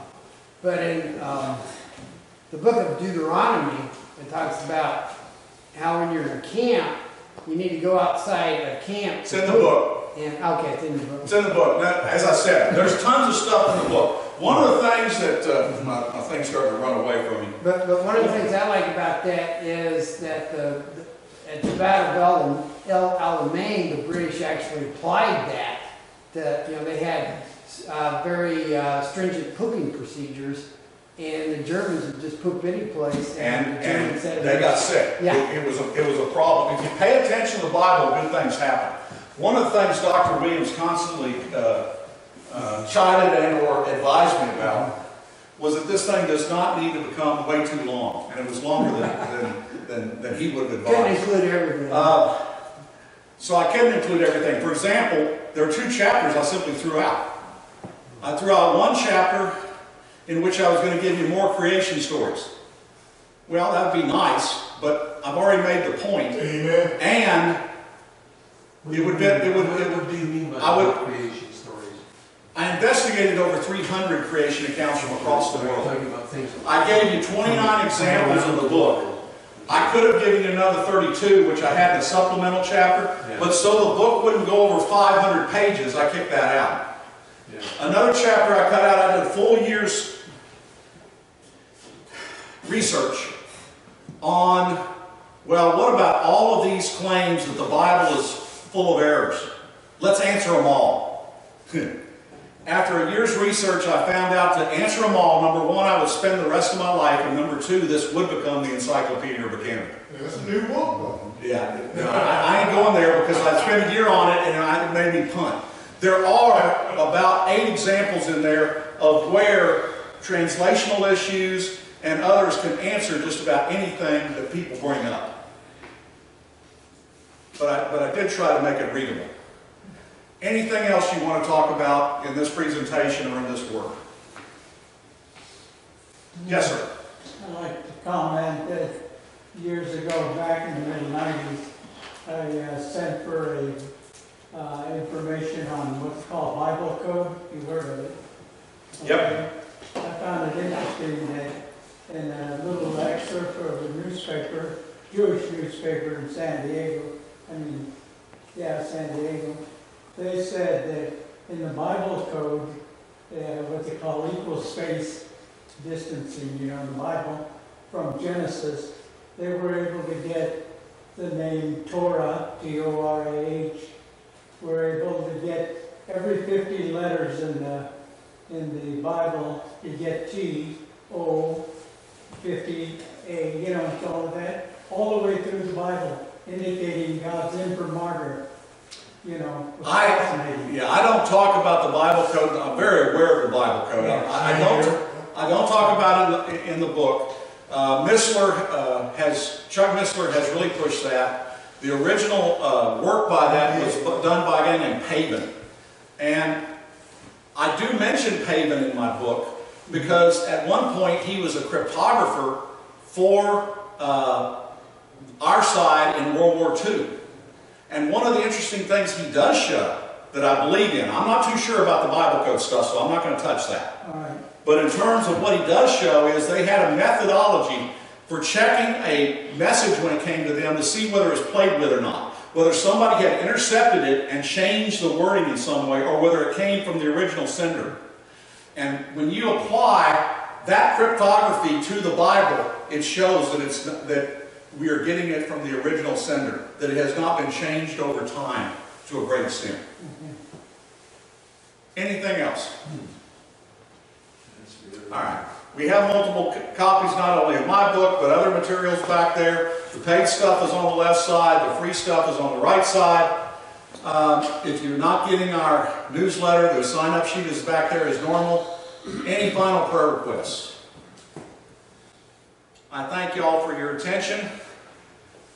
but in, um, the book of Deuteronomy, it talks about how when you're in camp, you need to go outside a camp. It's in the book. And, okay, it's in the book. It's in the book. Now, as I said, there's tons of stuff in the book. One of the things that uh, my, my thing's starting to run away from me. But, but one of the things I like about that is that the- at the Battle of El, Alamein, the British actually applied that. To, you know, they had, uh, very uh, stringent pooping procedures, and the Germans would just poop any place, And, and the Germans said. they got sick. Yeah. It, it was a, it was a problem. If you pay attention to the Bible, good things happen. One of the things Dr. Williams constantly uh, uh, chided and or advised me about was that this thing does not need to become way too long, and it was longer than, than, than, than he would have Couldn't include everything. Uh, so I couldn't include everything. For example, there are two chapters I simply threw out. I threw out one chapter in which I was going to give you more creation stories. Well, that would be nice, but I've already made the point. Amen. And What It would be- it would- it What do you mean by I would- creation stories? I investigated over 300 creation accounts from across the world. about things. I gave you 29 examples in the book. I could have given you another 32, which I had in the supplemental chapter, Yeah. but so the book wouldn't go over 500 pages, I kicked that out. Yeah. Another chapter I cut out, I did a full year's research on, well, what about all of these claims that the Bible is full of errors? Let's answer them all. After a year's research, I found out to answer them all, number one, I would spend the rest of my life, and number two, this would become the Encyclopedia Britannica. That's a new book. Yeah, no, I, I ain't going there because I spent a year on it and I- it made me punt. There are about eight examples in there of where translational issues and others can answer just about anything that people bring up. But I, but I did try to make it readable. Anything else you want to talk about in this presentation or in this work? Yes, sir. I'd like to comment that years ago, back in the mid nineties, I uh, sent for a, uh, information on what's called Bible code, you heard of it? Yep. I found it interesting that in a little excerpt of a newspaper, Jewish newspaper in San Diego, I mean, yeah, San Diego, they said that in the Bible code, what they call equal space distancing, you know, in the Bible, from Genesis, they were able to get the name Torah, T-O-R-A-H, were able to get every 50 letters in the, in the Bible, you get T, O, 50, A, you know, all of that, all the way through the Bible, indicating God's imprimatur, you know, I- Yeah, I don't talk about the Bible code, I'm very aware of the Bible code. I I don't, I don't talk about it in the- in the book. Uh, Missler uh, has, Chuck Missler has really pushed that. The original uh, work by that was done by a guy named Pavin. And I do mention Pavin in my book because at one point he was a cryptographer for uh, our side in World War II. And one of the interesting things he does show that I believe in, I'm not too sure about the Bible code stuff, so I'm not going to touch that. All right. But in terms of what he does show is they had a methodology for checking a message when it came to them to see whether it was played with or not. Whether somebody had intercepted it and changed the wording in some way or whether it came from the original sender. And when you apply that cryptography to the Bible, it shows that it's that we are getting it from the original sender, that it has not been changed over time to a great extent. Anything else? All right. We have multiple copies, not only of my book, but other materials back there. The paid stuff is on the left side, the free stuff is on the right side. Um, If you're not getting our newsletter, the sign-up sheet is back there as normal. Any final prayer requests? I thank you all for your attention.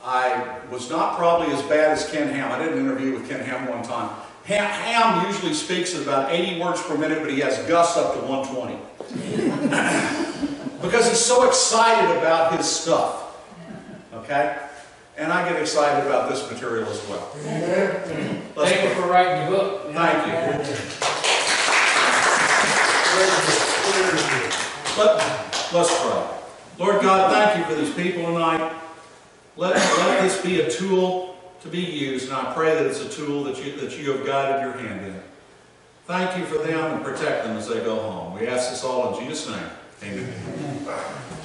I was not probably as bad as Ken Ham. I did an interview with Ken Ham one time. Ham, Ham usually speaks at about 80 words per minute, but he has gusts up to 120. because he's so excited about his stuff. Okay? And I get excited about this material as well. Let's Thank you for writing the book. Thank you. Let, let's pray. Lord God, thank you for these people tonight. Let, let this be a tool to be used, and I pray that it's a tool that you, that you have guided your hand in. Thank you for them and protect them as they go home. We ask this all in Jesus' name. Amen.